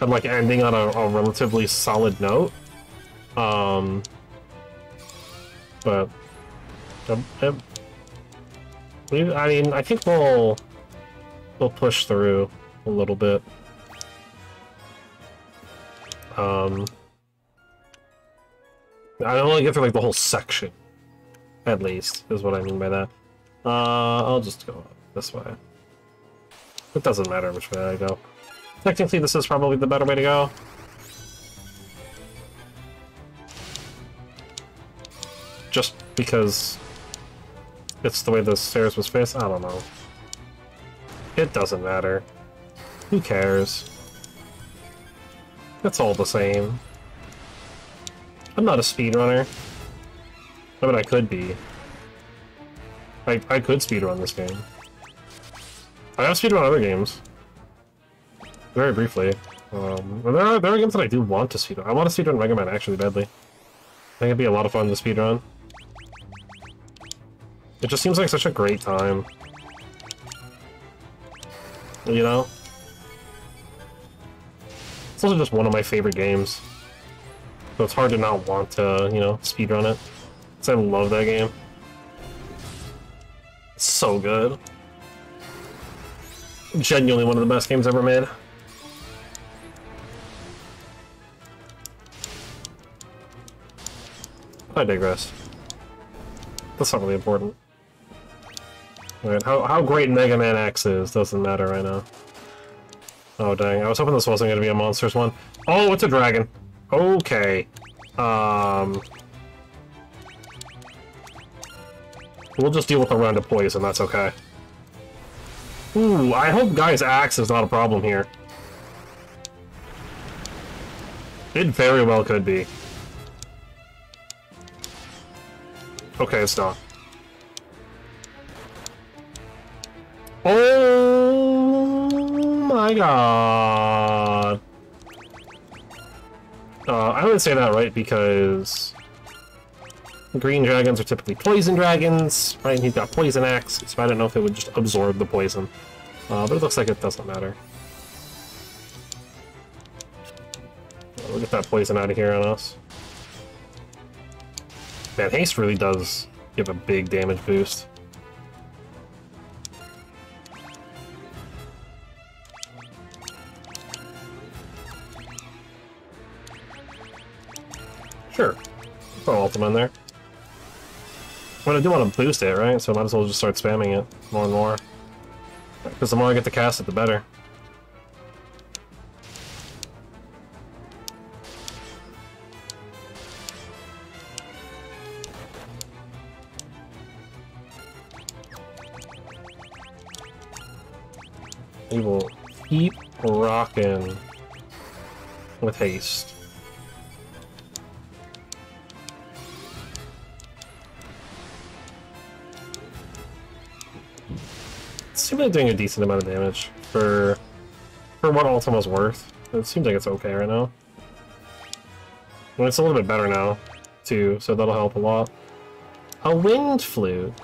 And, like, ending on a, a relatively solid note. Um... But... Um, um, I mean, I think we'll we'll push through a little bit. Um, I don't want to get through like the whole section, at least is what I mean by that. Uh, I'll just go this way. It doesn't matter which way I go. Technically, this is probably the better way to go. Just because it's the way the stairs was faced? I don't know. It doesn't matter. Who cares? It's all the same. I'm not a speedrunner. I mean, I could be. I, I could speedrun this game. I have speedrun other games. Very briefly. Um, there are there are games that I do want to speedrun. I want to speedrun Mega Man actually badly. I think it'd be a lot of fun to speedrun. It just seems like such a great time. You know? It's also just one of my favorite games. So it's hard to not want to, you know, speedrun it. Because I love that game. It's so good. Genuinely one of the best games ever made. I digress. That's not really important. How, how great Mega Man X is doesn't matter right now. Oh dang, I was hoping this wasn't going to be a Monsters one. Oh, it's a dragon. Okay. Um... We'll just deal with a round of poison, that's okay. Ooh, I hope Guy's axe is not a problem here. It very well could be. Okay, it's not. Oh my god. Uh, I would say that right because green dragons are typically poison dragons, right? And he's got poison axe, so I don't know if it would just absorb the poison. Uh, but it looks like it doesn't matter. We'll get that poison out of here on us. Man, haste really does give a big damage boost. Throw Ultima in there. But I do want to boost it, right? So I might as well just start spamming it more and more. Because the more I get to cast it, the better. We will keep rocking with haste. Seems like doing a decent amount of damage for for what Ultima's worth. It seems like it's okay right now. And it's a little bit better now, too, so that'll help a lot. A wind flute.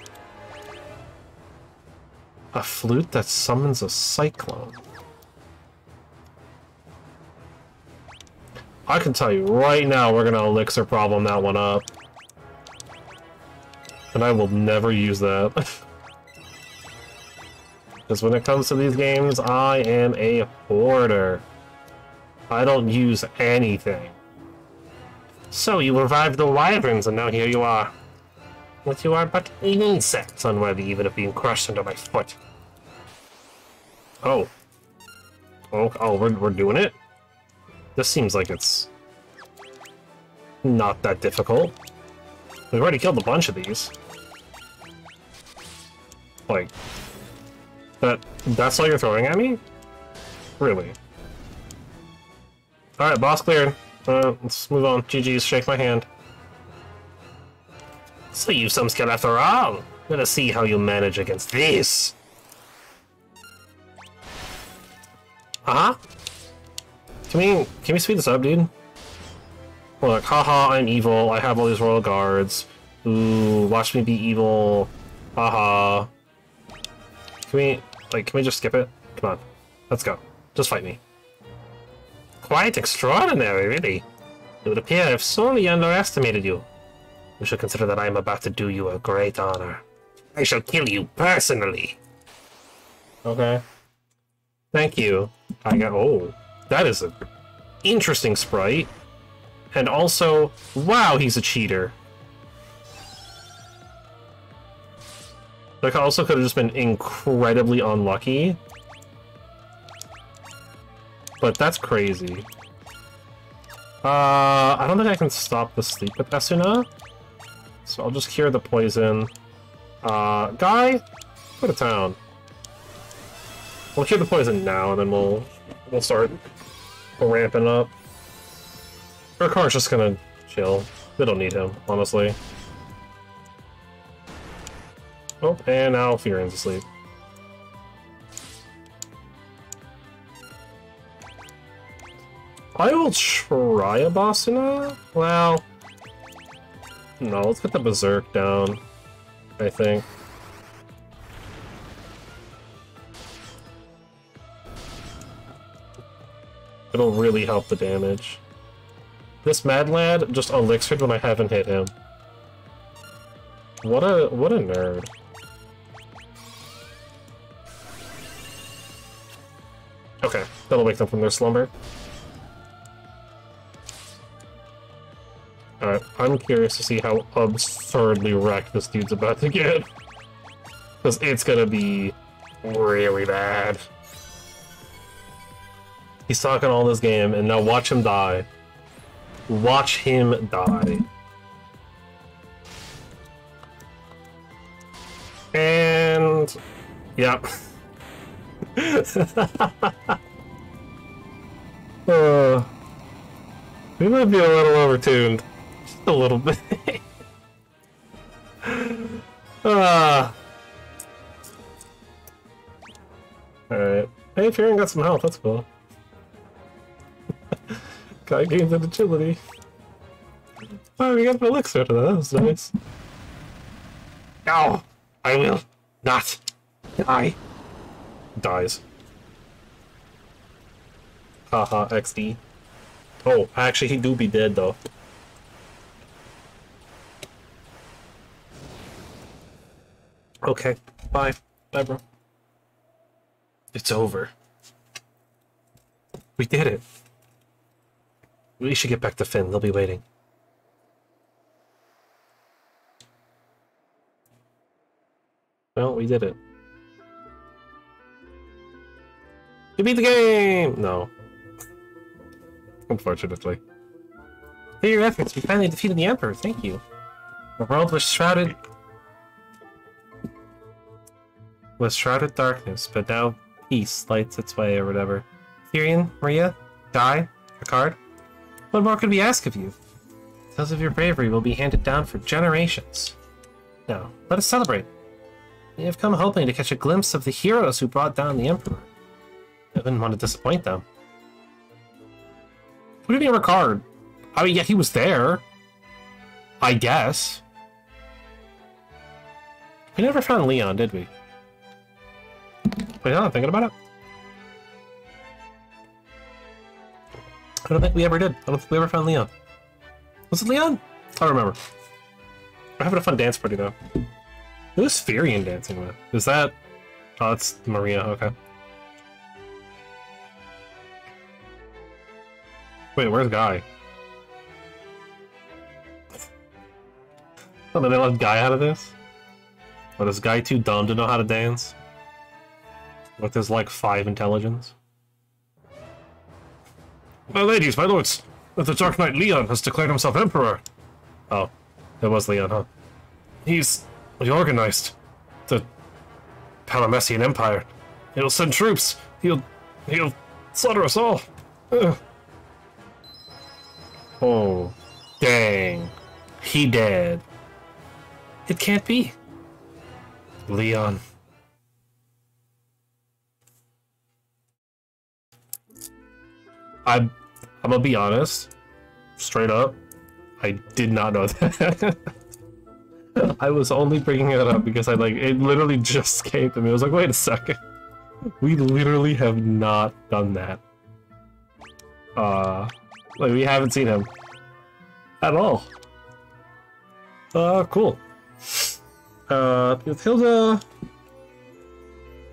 A flute that summons a cyclone. I can tell you right now we're gonna elixir problem that one up. And I will never use that. Because when it comes to these games, I am a hoarder. I don't use anything. So you revived the wyverns, and now here you are. But you are but insects, unworthy even of being crushed under my foot. Oh. Oh, oh we're, we're doing it? This seems like it's... not that difficult. We've already killed a bunch of these. Like, that that's all you're throwing at me? Really? Alright, boss cleared. Uh, let's move on. GG's, shake my hand. So you've some skill after all. Let us see how you manage against this. Uh-huh. Can we can we speed this up, dude? Look, haha, I'm evil. I have all these royal guards. Ooh, watch me be evil. Haha. Can we like, can we just skip it? Come on. Let's go. Just fight me. Quite extraordinary, really. It would appear I've sorely underestimated you. You should consider that I am about to do you a great honor. I shall kill you personally. Okay. Thank you. I got. Oh, that is an interesting sprite. And also, wow, he's a cheater. Like, I also could have just been incredibly unlucky. but that's crazy. Uh, I don't think I can stop the sleep with Esuna. So I'll just cure the poison. Uh, Guy, go to town. We'll cure the poison now, and then we'll we'll start ramping up. Ricard's just gonna chill. They don't need him, honestly. Oh, and now Firion's asleep. I will try a Basuna. Well, no, let's get the Berserk down, I think. It'll really help the damage. This Mad Lad just elixired when I haven't hit him. What a what a nerd. Okay, that'll wake them from their slumber. Alright, I'm curious to see how absurdly wrecked this dude's about to get. Because it's gonna be really bad. He's talking all this game, and now watch him die. Watch him die. And... Yep. uh, we might be a little overtuned. Just a little bit. uh. Alright. Hey, Firion got some health, that's cool. Guy gains an agility. Oh, we got an elixir to that, that was nice. No! I will not die. Dies. Haha, XD. Oh, actually, he do be dead, though. Okay, bye. Bye, bro. It's over. We did it. We should get back to Finn. They'll be waiting. Well, we did it. You beat the game! No. Unfortunately. For your efforts, we finally defeated the Emperor. Thank you. The world was shrouded... was shrouded darkness, but now peace lights its way or whatever. Firion, Maria, Guy, Ricard, what more could we ask of you? Tales of your bravery will be handed down for generations. Now, let us celebrate. We have come hoping to catch a glimpse of the heroes who brought down the Emperor. I didn't want to disappoint them. What do you mean Ricard? I mean, yeah, he was there. I guess. We never found Leon, did we? Wait, no, I'm thinking about it. I don't think we ever did. I don't think we ever found Leon. Was it Leon? I don't remember. We're having a fun dance party, though. Who's Firion dancing with? Is that... Oh, that's Maria, okay. Wait, where's Guy? Oh, did they left Guy out of this? What, is Guy too dumb to know how to dance? With his, like, five intelligence? My ladies, my lords, the Dark Knight Leon has declared himself Emperor. Oh, it was Leon, huh? He's reorganized the Palamecian Empire. He'll send troops. He'll he'll slaughter us all. Ugh. Oh, dang. He dead. It can't be. Leon. I'm, I'm gonna be honest, straight up, I did not know that. I was only bringing it up because I like it literally just came to me. I was like, wait a second, we literally have not done that. Uh, like we haven't seen him at all. Uh, cool. Uh, Hilda,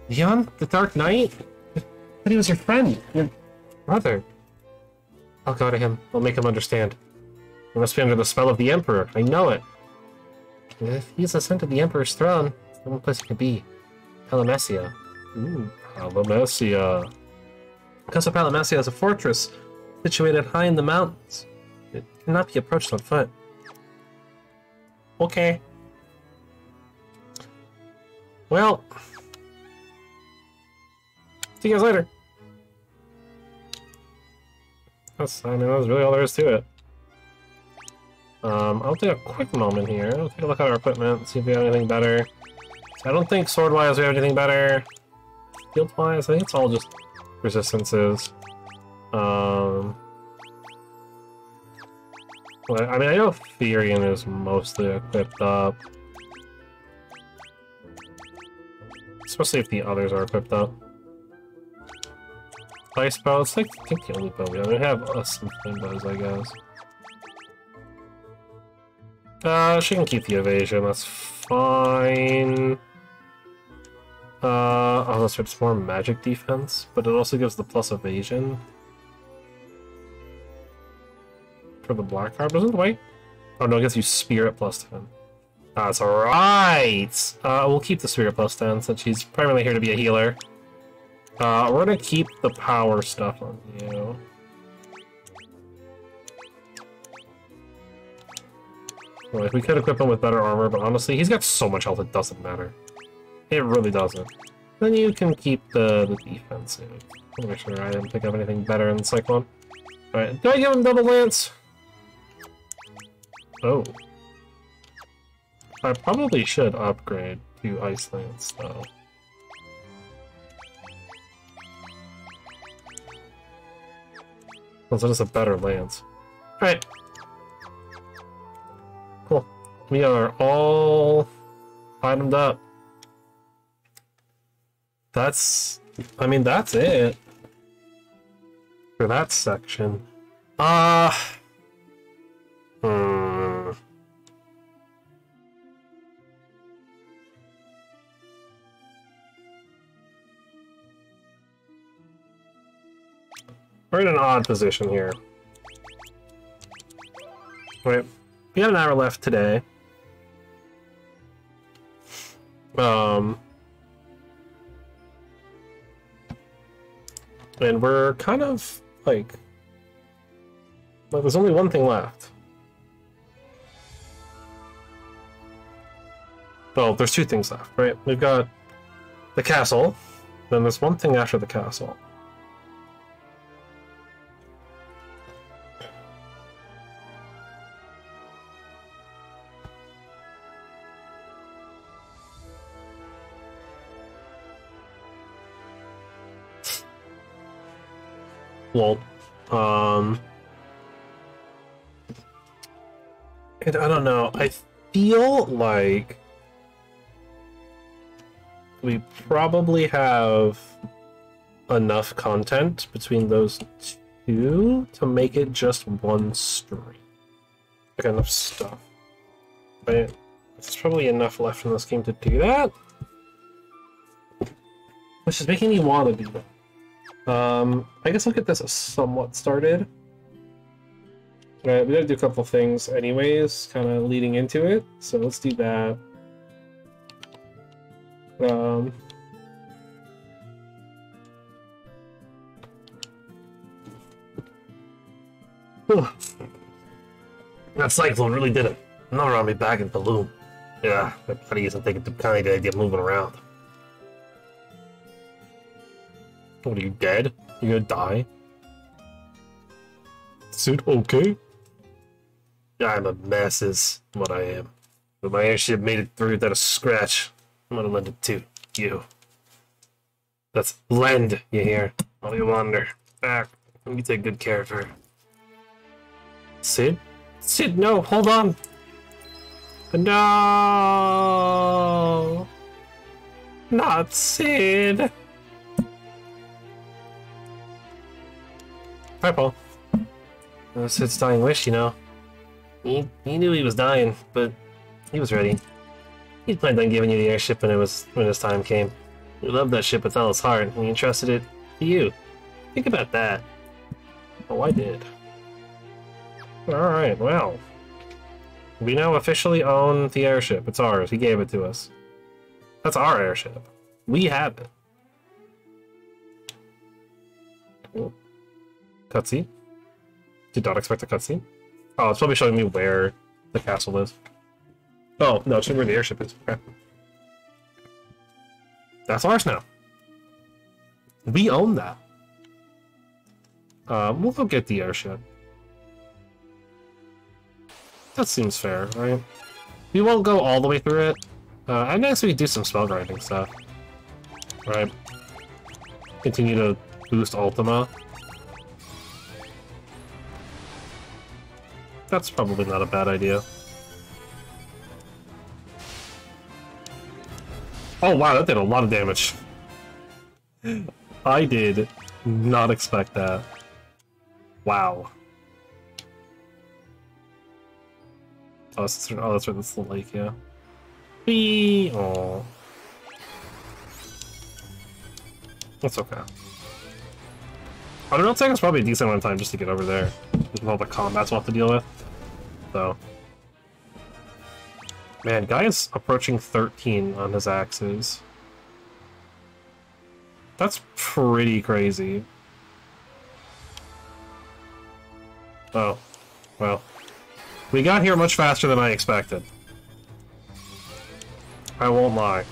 Leon, the Dark Knight. But he was your friend, your brother. I'll go to him. I'll make him understand. He must be under the spell of the Emperor. I know it. If he's ascended the Emperor's throne, the one place he can be. Palamecia. Ooh, Palamecia. Castle Palamecia is a fortress situated high in the mountains. It cannot be approached on foot. Okay. Well, see you guys later. That's, I mean, that's really all there is to it. Um, I'll take a quick moment here. I'll take a look at our equipment, see if we have anything better. I don't think sword-wise we have anything better. Field-wise, I think it's all just resistances. Um, well, I mean, I know Firion is mostly equipped up. Especially if the others are equipped up. Ice bow, it's like, I think the only bow we have. Have uh, some flame I guess. Uh, she can keep the evasion, that's fine. Uh, right, it's more magic defense, but it also gives the plus evasion. For the black card, doesn't it? Wait. Oh no, it gives you spirit plus 10. That's right! Uh, we'll keep the spirit plus 10 since she's primarily here to be a healer. Uh, we're gonna keep the power stuff on you. Like, we could equip him with better armor, but honestly, he's got so much health it doesn't matter. It really doesn't. Then you can keep the, the me make sure I didn't pick up anything better in Cyclone. Alright, do I give him double lance? Oh. I probably should upgrade to Ice Lance, though. Because it is a better lance. Alright. Cool. We are all itemed up. That's... I mean, that's it. For that section. Ah... Uh, hmm... We're in an odd position here. Wait, we have an hour left today. Um, and we're kind of like, like there's only one thing left. Well, there's two things left, right? We've got the castle, then there's one thing after the castle. Um... And I don't know, I feel like we probably have enough content between those two to make it just one story. Like enough stuff. But there's probably enough left in this game to do that. Which is making me want to do that. Um, I guess I'll get this somewhat started. Alright, we gotta do a couple things anyways, kind of leading into it, so let's do that. Um... That cyclone really did a number on me back in Balloon. Yeah, that body isn't thinking too kind of idea moving around. What are you dead? You gonna die? Suit okay? I'm a mess is what I am. But my airship made it through without a scratch. I'm gonna lend it to you. That's lend, you hear? While you wander. Back. Let me take good care of her. Sid? Sid, no, hold on! No! Not Sid! Hi, Paul. Uh, Sid's dying wish, you know. He, he knew he was dying, but he was ready. He planned on giving you the airship when it was when his time came. He loved that ship with all his heart, and he entrusted it to you. Think about that. Oh, I did. Alright, well. We now officially own the airship. It's ours. He gave it to us. That's our airship. We have it. Cutscene? Did not expect a cutscene? Oh, it's probably showing me where the castle is. Oh, no, it's where the airship is. Okay. That's ours now. We own that. Uh, we'll go get the airship. That seems fair, right? We won't go all the way through it. Uh, I guess we do some spell grinding stuff. Right. Continue to boost Ultima. That's probably not a bad idea. Oh wow, that did a lot of damage. I did not expect that. Wow. Oh, that's, oh, that's right, that's the lake, yeah. Whee! Oh. That's okay. I don't know, it's probably a decent amount of time just to get over there. With all the combats we'll have to deal with. So. Man, guy is approaching 13 on his axes. That's pretty crazy. Oh. Well. We got here much faster than I expected. I won't lie.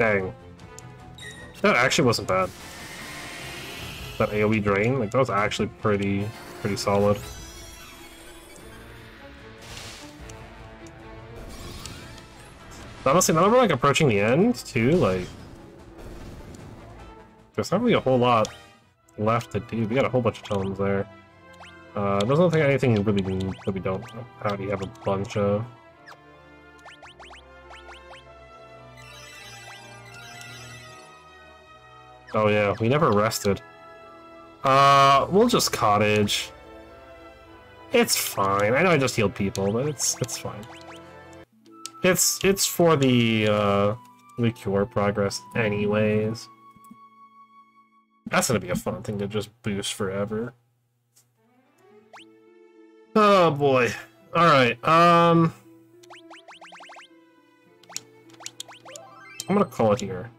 Dang. That actually wasn't bad. That AoE drain, like that was actually pretty pretty solid. Honestly, now that we're like approaching the end too, like there's not really a whole lot left to do. We got a whole bunch of tomes there. Uh, look like anything really that we don't already have a bunch of. Oh yeah, we never rested. Uh, we'll just cottage. It's fine. I know I just healed people, but it's it's fine. It's it's for the uh the cure progress anyways. That's gonna be a fun thing to just boost forever. Oh boy. Alright, um I'm gonna call it here.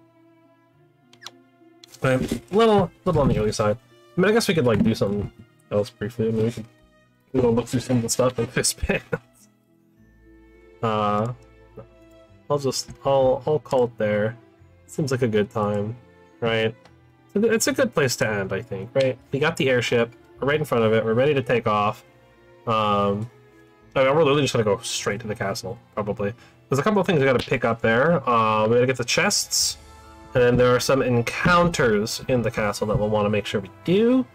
A little little on the early side. I mean I guess we could like do something else briefly. I mean we could we look through some of the stuff in Fizban's. Uh I'll just I'll I'll call it there. Seems like a good time, right? It's a good place to end, I think, right? We got the airship, we're right in front of it, we're ready to take off. Um, I mean, we're literally just gonna go straight to the castle, probably. There's a couple of things we gotta pick up there. Uh, we gotta get the chests, and then there are some encounters in the castle that we'll want to make sure we do,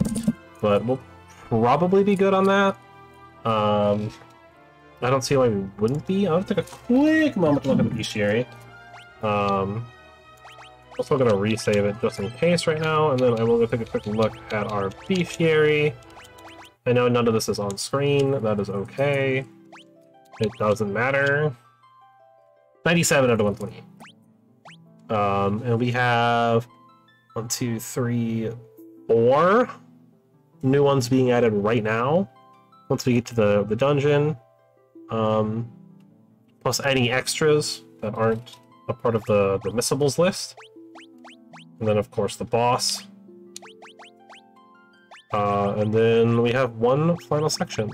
but we'll probably be good on that. Um, I don't see why we wouldn't be. I'll take a quick moment to look at the bestiary. Um, also going to resave it just in case right now, and then I will go take a quick look at our Beefiary. I know none of this is on screen, that is okay. It doesn't matter. 97 out of 128. Um, and we have one, two, three, four new ones being added right now. Once we get to the, the dungeon. Um, plus any extras that aren't a part of the, the missables list. And then, of course, the boss. Uh, and then we have one final section.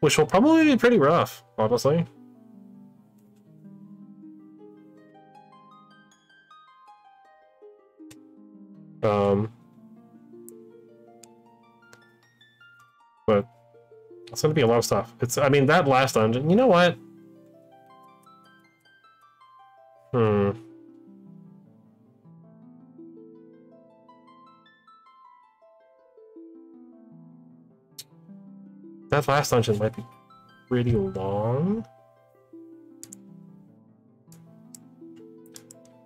Which will probably be pretty rough, honestly. Um, but it's going to be a lot of stuff. It's, I mean, that last dungeon, you know what? Hmm. That last dungeon might be pretty long.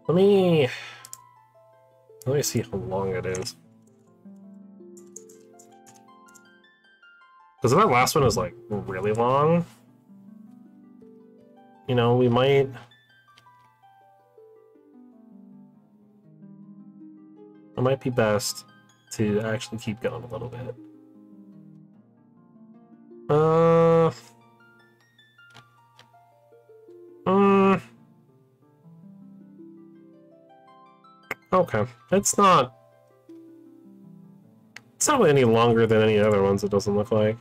Let me... Let me see how long it is. Because that last one is, like, really long. You know, we might... It might be best to actually keep going a little bit. Uh, Okay. It's not... It's not any longer than any other ones, it doesn't look like.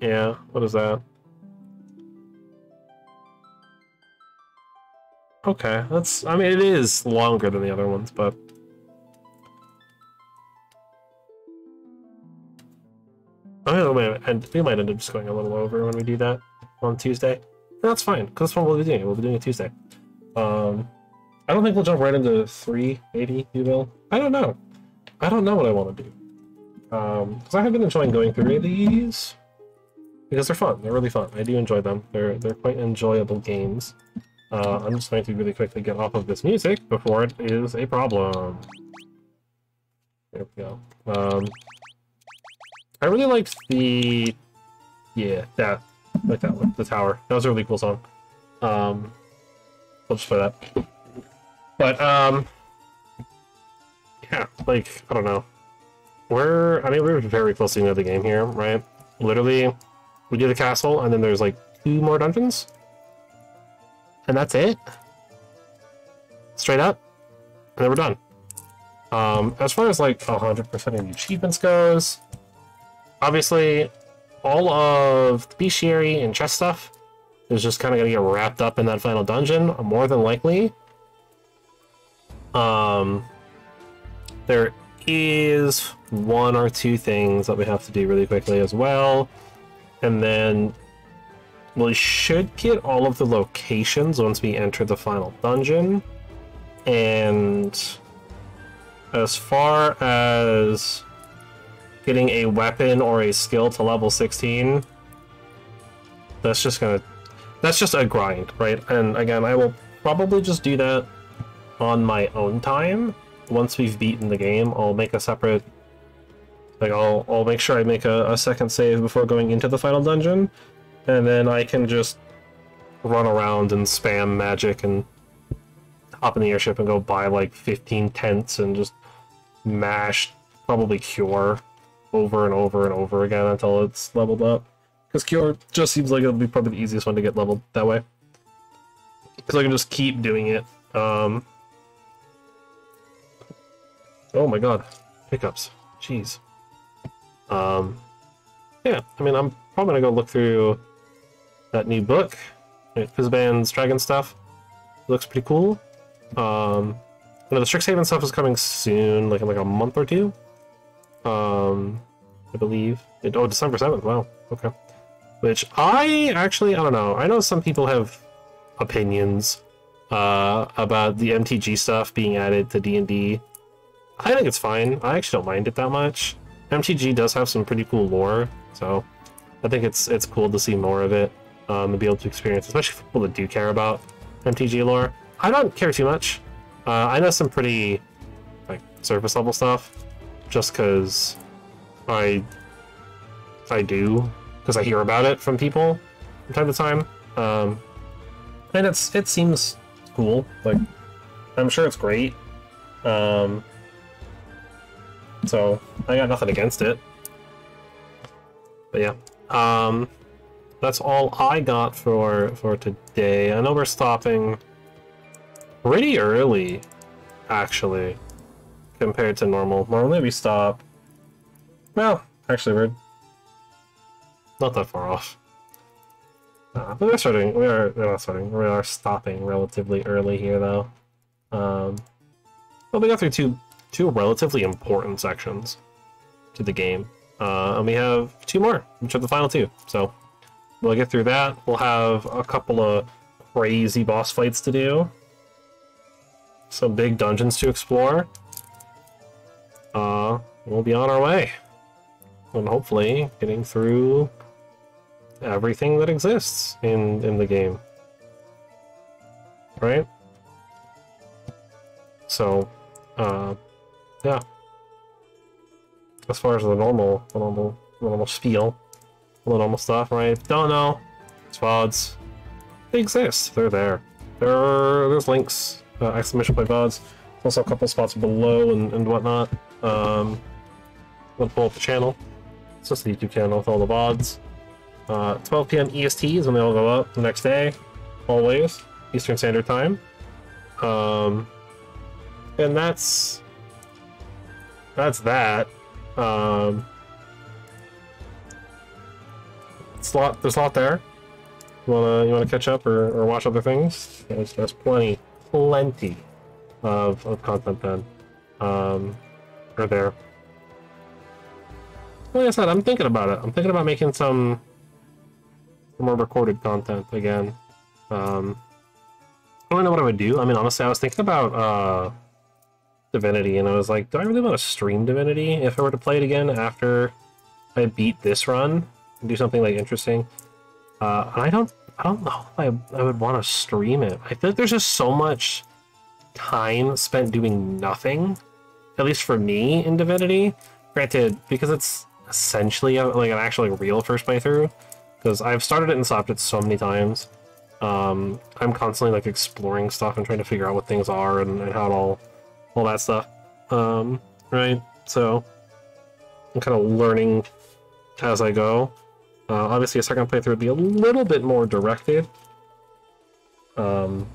Yeah, what is that? Okay, that's... I mean, it is longer than the other ones, but... Wait, and we might end up just going a little over when we do that on Tuesday. That's fine, because that's what we'll be doing. We'll be doing it Tuesday. Um, I don't think we'll jump right into three, maybe, you will. I don't know. I don't know what I want to do. Um, because I have been enjoying going through these because they're fun. They're really fun. I do enjoy them. They're they're quite enjoyable games. Uh, I'm just going to really quickly get off of this music before it is a problem. There we go. Um, I really liked the yeah that like that one, the tower. That was a really cool song. Um, I'll just play that. But um, yeah, like I don't know. We're I mean we're very close to the end of the game here, right? Literally, we do the castle, and then there's like two more dungeons, and that's it. Straight up, and then we're done. Um, as far as like 100% of the achievements goes, obviously, all of the bestiary and chest stuff is just kind of gonna get wrapped up in that final dungeon, more than likely. Um, there is one or two things that we have to do really quickly as well. And then we should get all of the locations once we enter the final dungeon. And as far as getting a weapon or a skill to level 16, that's just gonna that's just a grind, right? And again, I will probably just do that on my own time. Once we've beaten the game, I'll make a separate like I'll I'll make sure I make a, a second save before going into the final dungeon, and then I can just run around and spam magic and hop in the airship and go buy like 15 tents and just mash probably cure over and over and over again until it's leveled up. Because cure just seems like it'll be probably the easiest one to get leveled that way. Because I can just keep doing it. Um, oh my god. Pickups. Jeez. Um, yeah, I mean, I'm probably gonna go look through that new book. Fizban's Dragon stuff. Looks pretty cool. Um, you know, the Strixhaven stuff is coming soon, like in like a month or two. Um, I believe. It, oh, December 7th, wow, okay. Which I actually, I don't know. I know some people have opinions uh, about the MTG stuff being added to D&D. I think it's fine. I actually don't mind it that much. MTG does have some pretty cool lore, so I think it's it's cool to see more of it um, and be able to experience, especially for people that do care about MTG lore. I don't care too much. Uh, I know some pretty like surface level stuff, just because I I do because I hear about it from people from time to time, um, and it's it seems cool. Like I'm sure it's great. Um, so I got nothing against it. But yeah, um, that's all I got for for today. I know we're stopping pretty early, actually, compared to normal. Normally we stop. Well, actually, we're not that far off. Uh, but we're starting. We are. We're not starting. We are stopping relatively early here, though. Um, well, we got through two two relatively important sections to the game. Uh, and we have two more, which are the final two. So we'll get through that. We'll have a couple of crazy boss fights to do. Some big dungeons to explore. Uh, we'll be on our way. And hopefully getting through everything that exists in, in the game. Right? So, uh, yeah. As far as the normal, the normal, the normal spiel, the normal stuff, right? Don't know. VODs. They exist. They're there. There are, there's links, uh, exclamation point VODs. Also a couple spots below and, and whatnot. Um, we'll pull up the channel. It's just the YouTube channel with all the VODs. Uh, 12 p.m. EST is when they all go up the next day. Always. Eastern Standard Time. Um, and that's that's that. Um, it's a lot. There's a lot there. You wanna you wanna catch up or, or watch other things? There's, there's plenty, plenty of, of content then. Um, are there. Like I said, I'm thinking about it. I'm thinking about making some more recorded content again. Um, I don't know what I would do. I mean, honestly, I was thinking about uh, Divinity, and I was like, do I really want to stream Divinity if I were to play it again after I beat this run and do something like interesting? Uh, and I don't, I don't know I, I would want to stream it. I feel like there's just so much time spent doing nothing, at least for me in Divinity. Granted, because it's essentially a, like an actually real first playthrough, because I've started it and stopped it so many times. Um, I'm constantly like exploring stuff and trying to figure out what things are and, and how it all all that stuff. Um, right? So I'm kind of learning as I go. Uh, obviously, a second playthrough would be a little bit more directed. Um,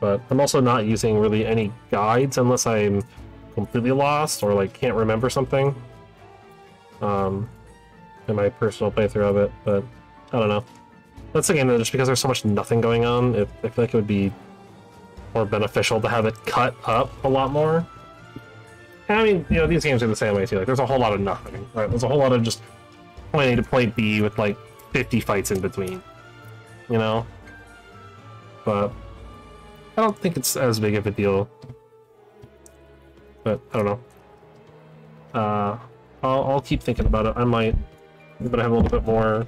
but I'm also not using really any guides unless I'm completely lost or like can't remember something. Um, in my personal playthrough of it, but I don't know. That's again just because there's so much nothing going on. It, I feel like it would be more beneficial to have it cut up a lot more. And I mean, you know, these games are the same way too. Like, there's a whole lot of nothing, right? There's a whole lot of just point A to point B with like 50 fights in between, you know. But I don't think it's as big of a deal. But I don't know. Uh, I'll, I'll keep thinking about it. I might, but I have a little bit more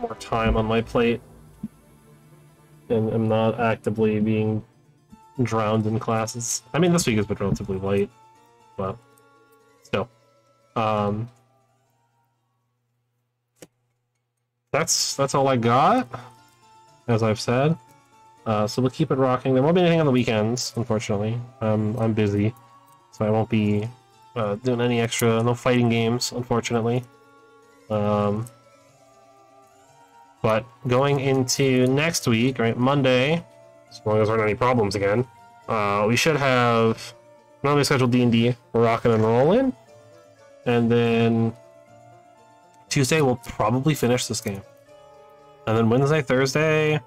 more time on my plate, and I'm not actively being drowned in classes. I mean, this week has been relatively light, but still. Um, that's that's all I got, as I've said. Uh, so we'll keep it rocking. There won't be anything on the weekends, unfortunately. Um, I'm busy, so I won't be uh, doing any extra, no fighting games, unfortunately. Um, but going into next week, right, Monday, as long as there aren't any problems again, uh, we should have normally scheduled D&D, rocking and rolling. And then Tuesday, we'll probably finish this game. And then Wednesday, Thursday,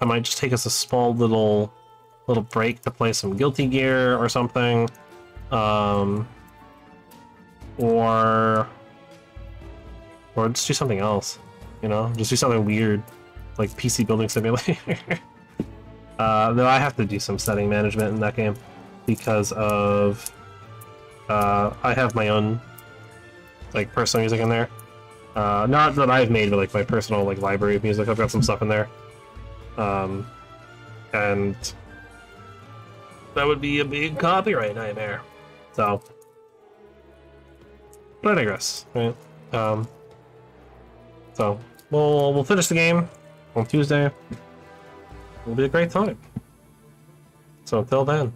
I might just take us a small little little break to play some Guilty Gear or something. Um, or or just do something else, you know? Just do something weird, like PC Building Simulator. uh, though I have to do some setting management in that game because of... Uh, I have my own, like, personal music in there. Uh, not that I've made, but, like, my personal, like, library of music. I've got some stuff in there. Um, and that would be a big copyright nightmare. So, but I digress. Right? Um, so we'll we'll finish the game on Tuesday. It'll be a great time. So until then.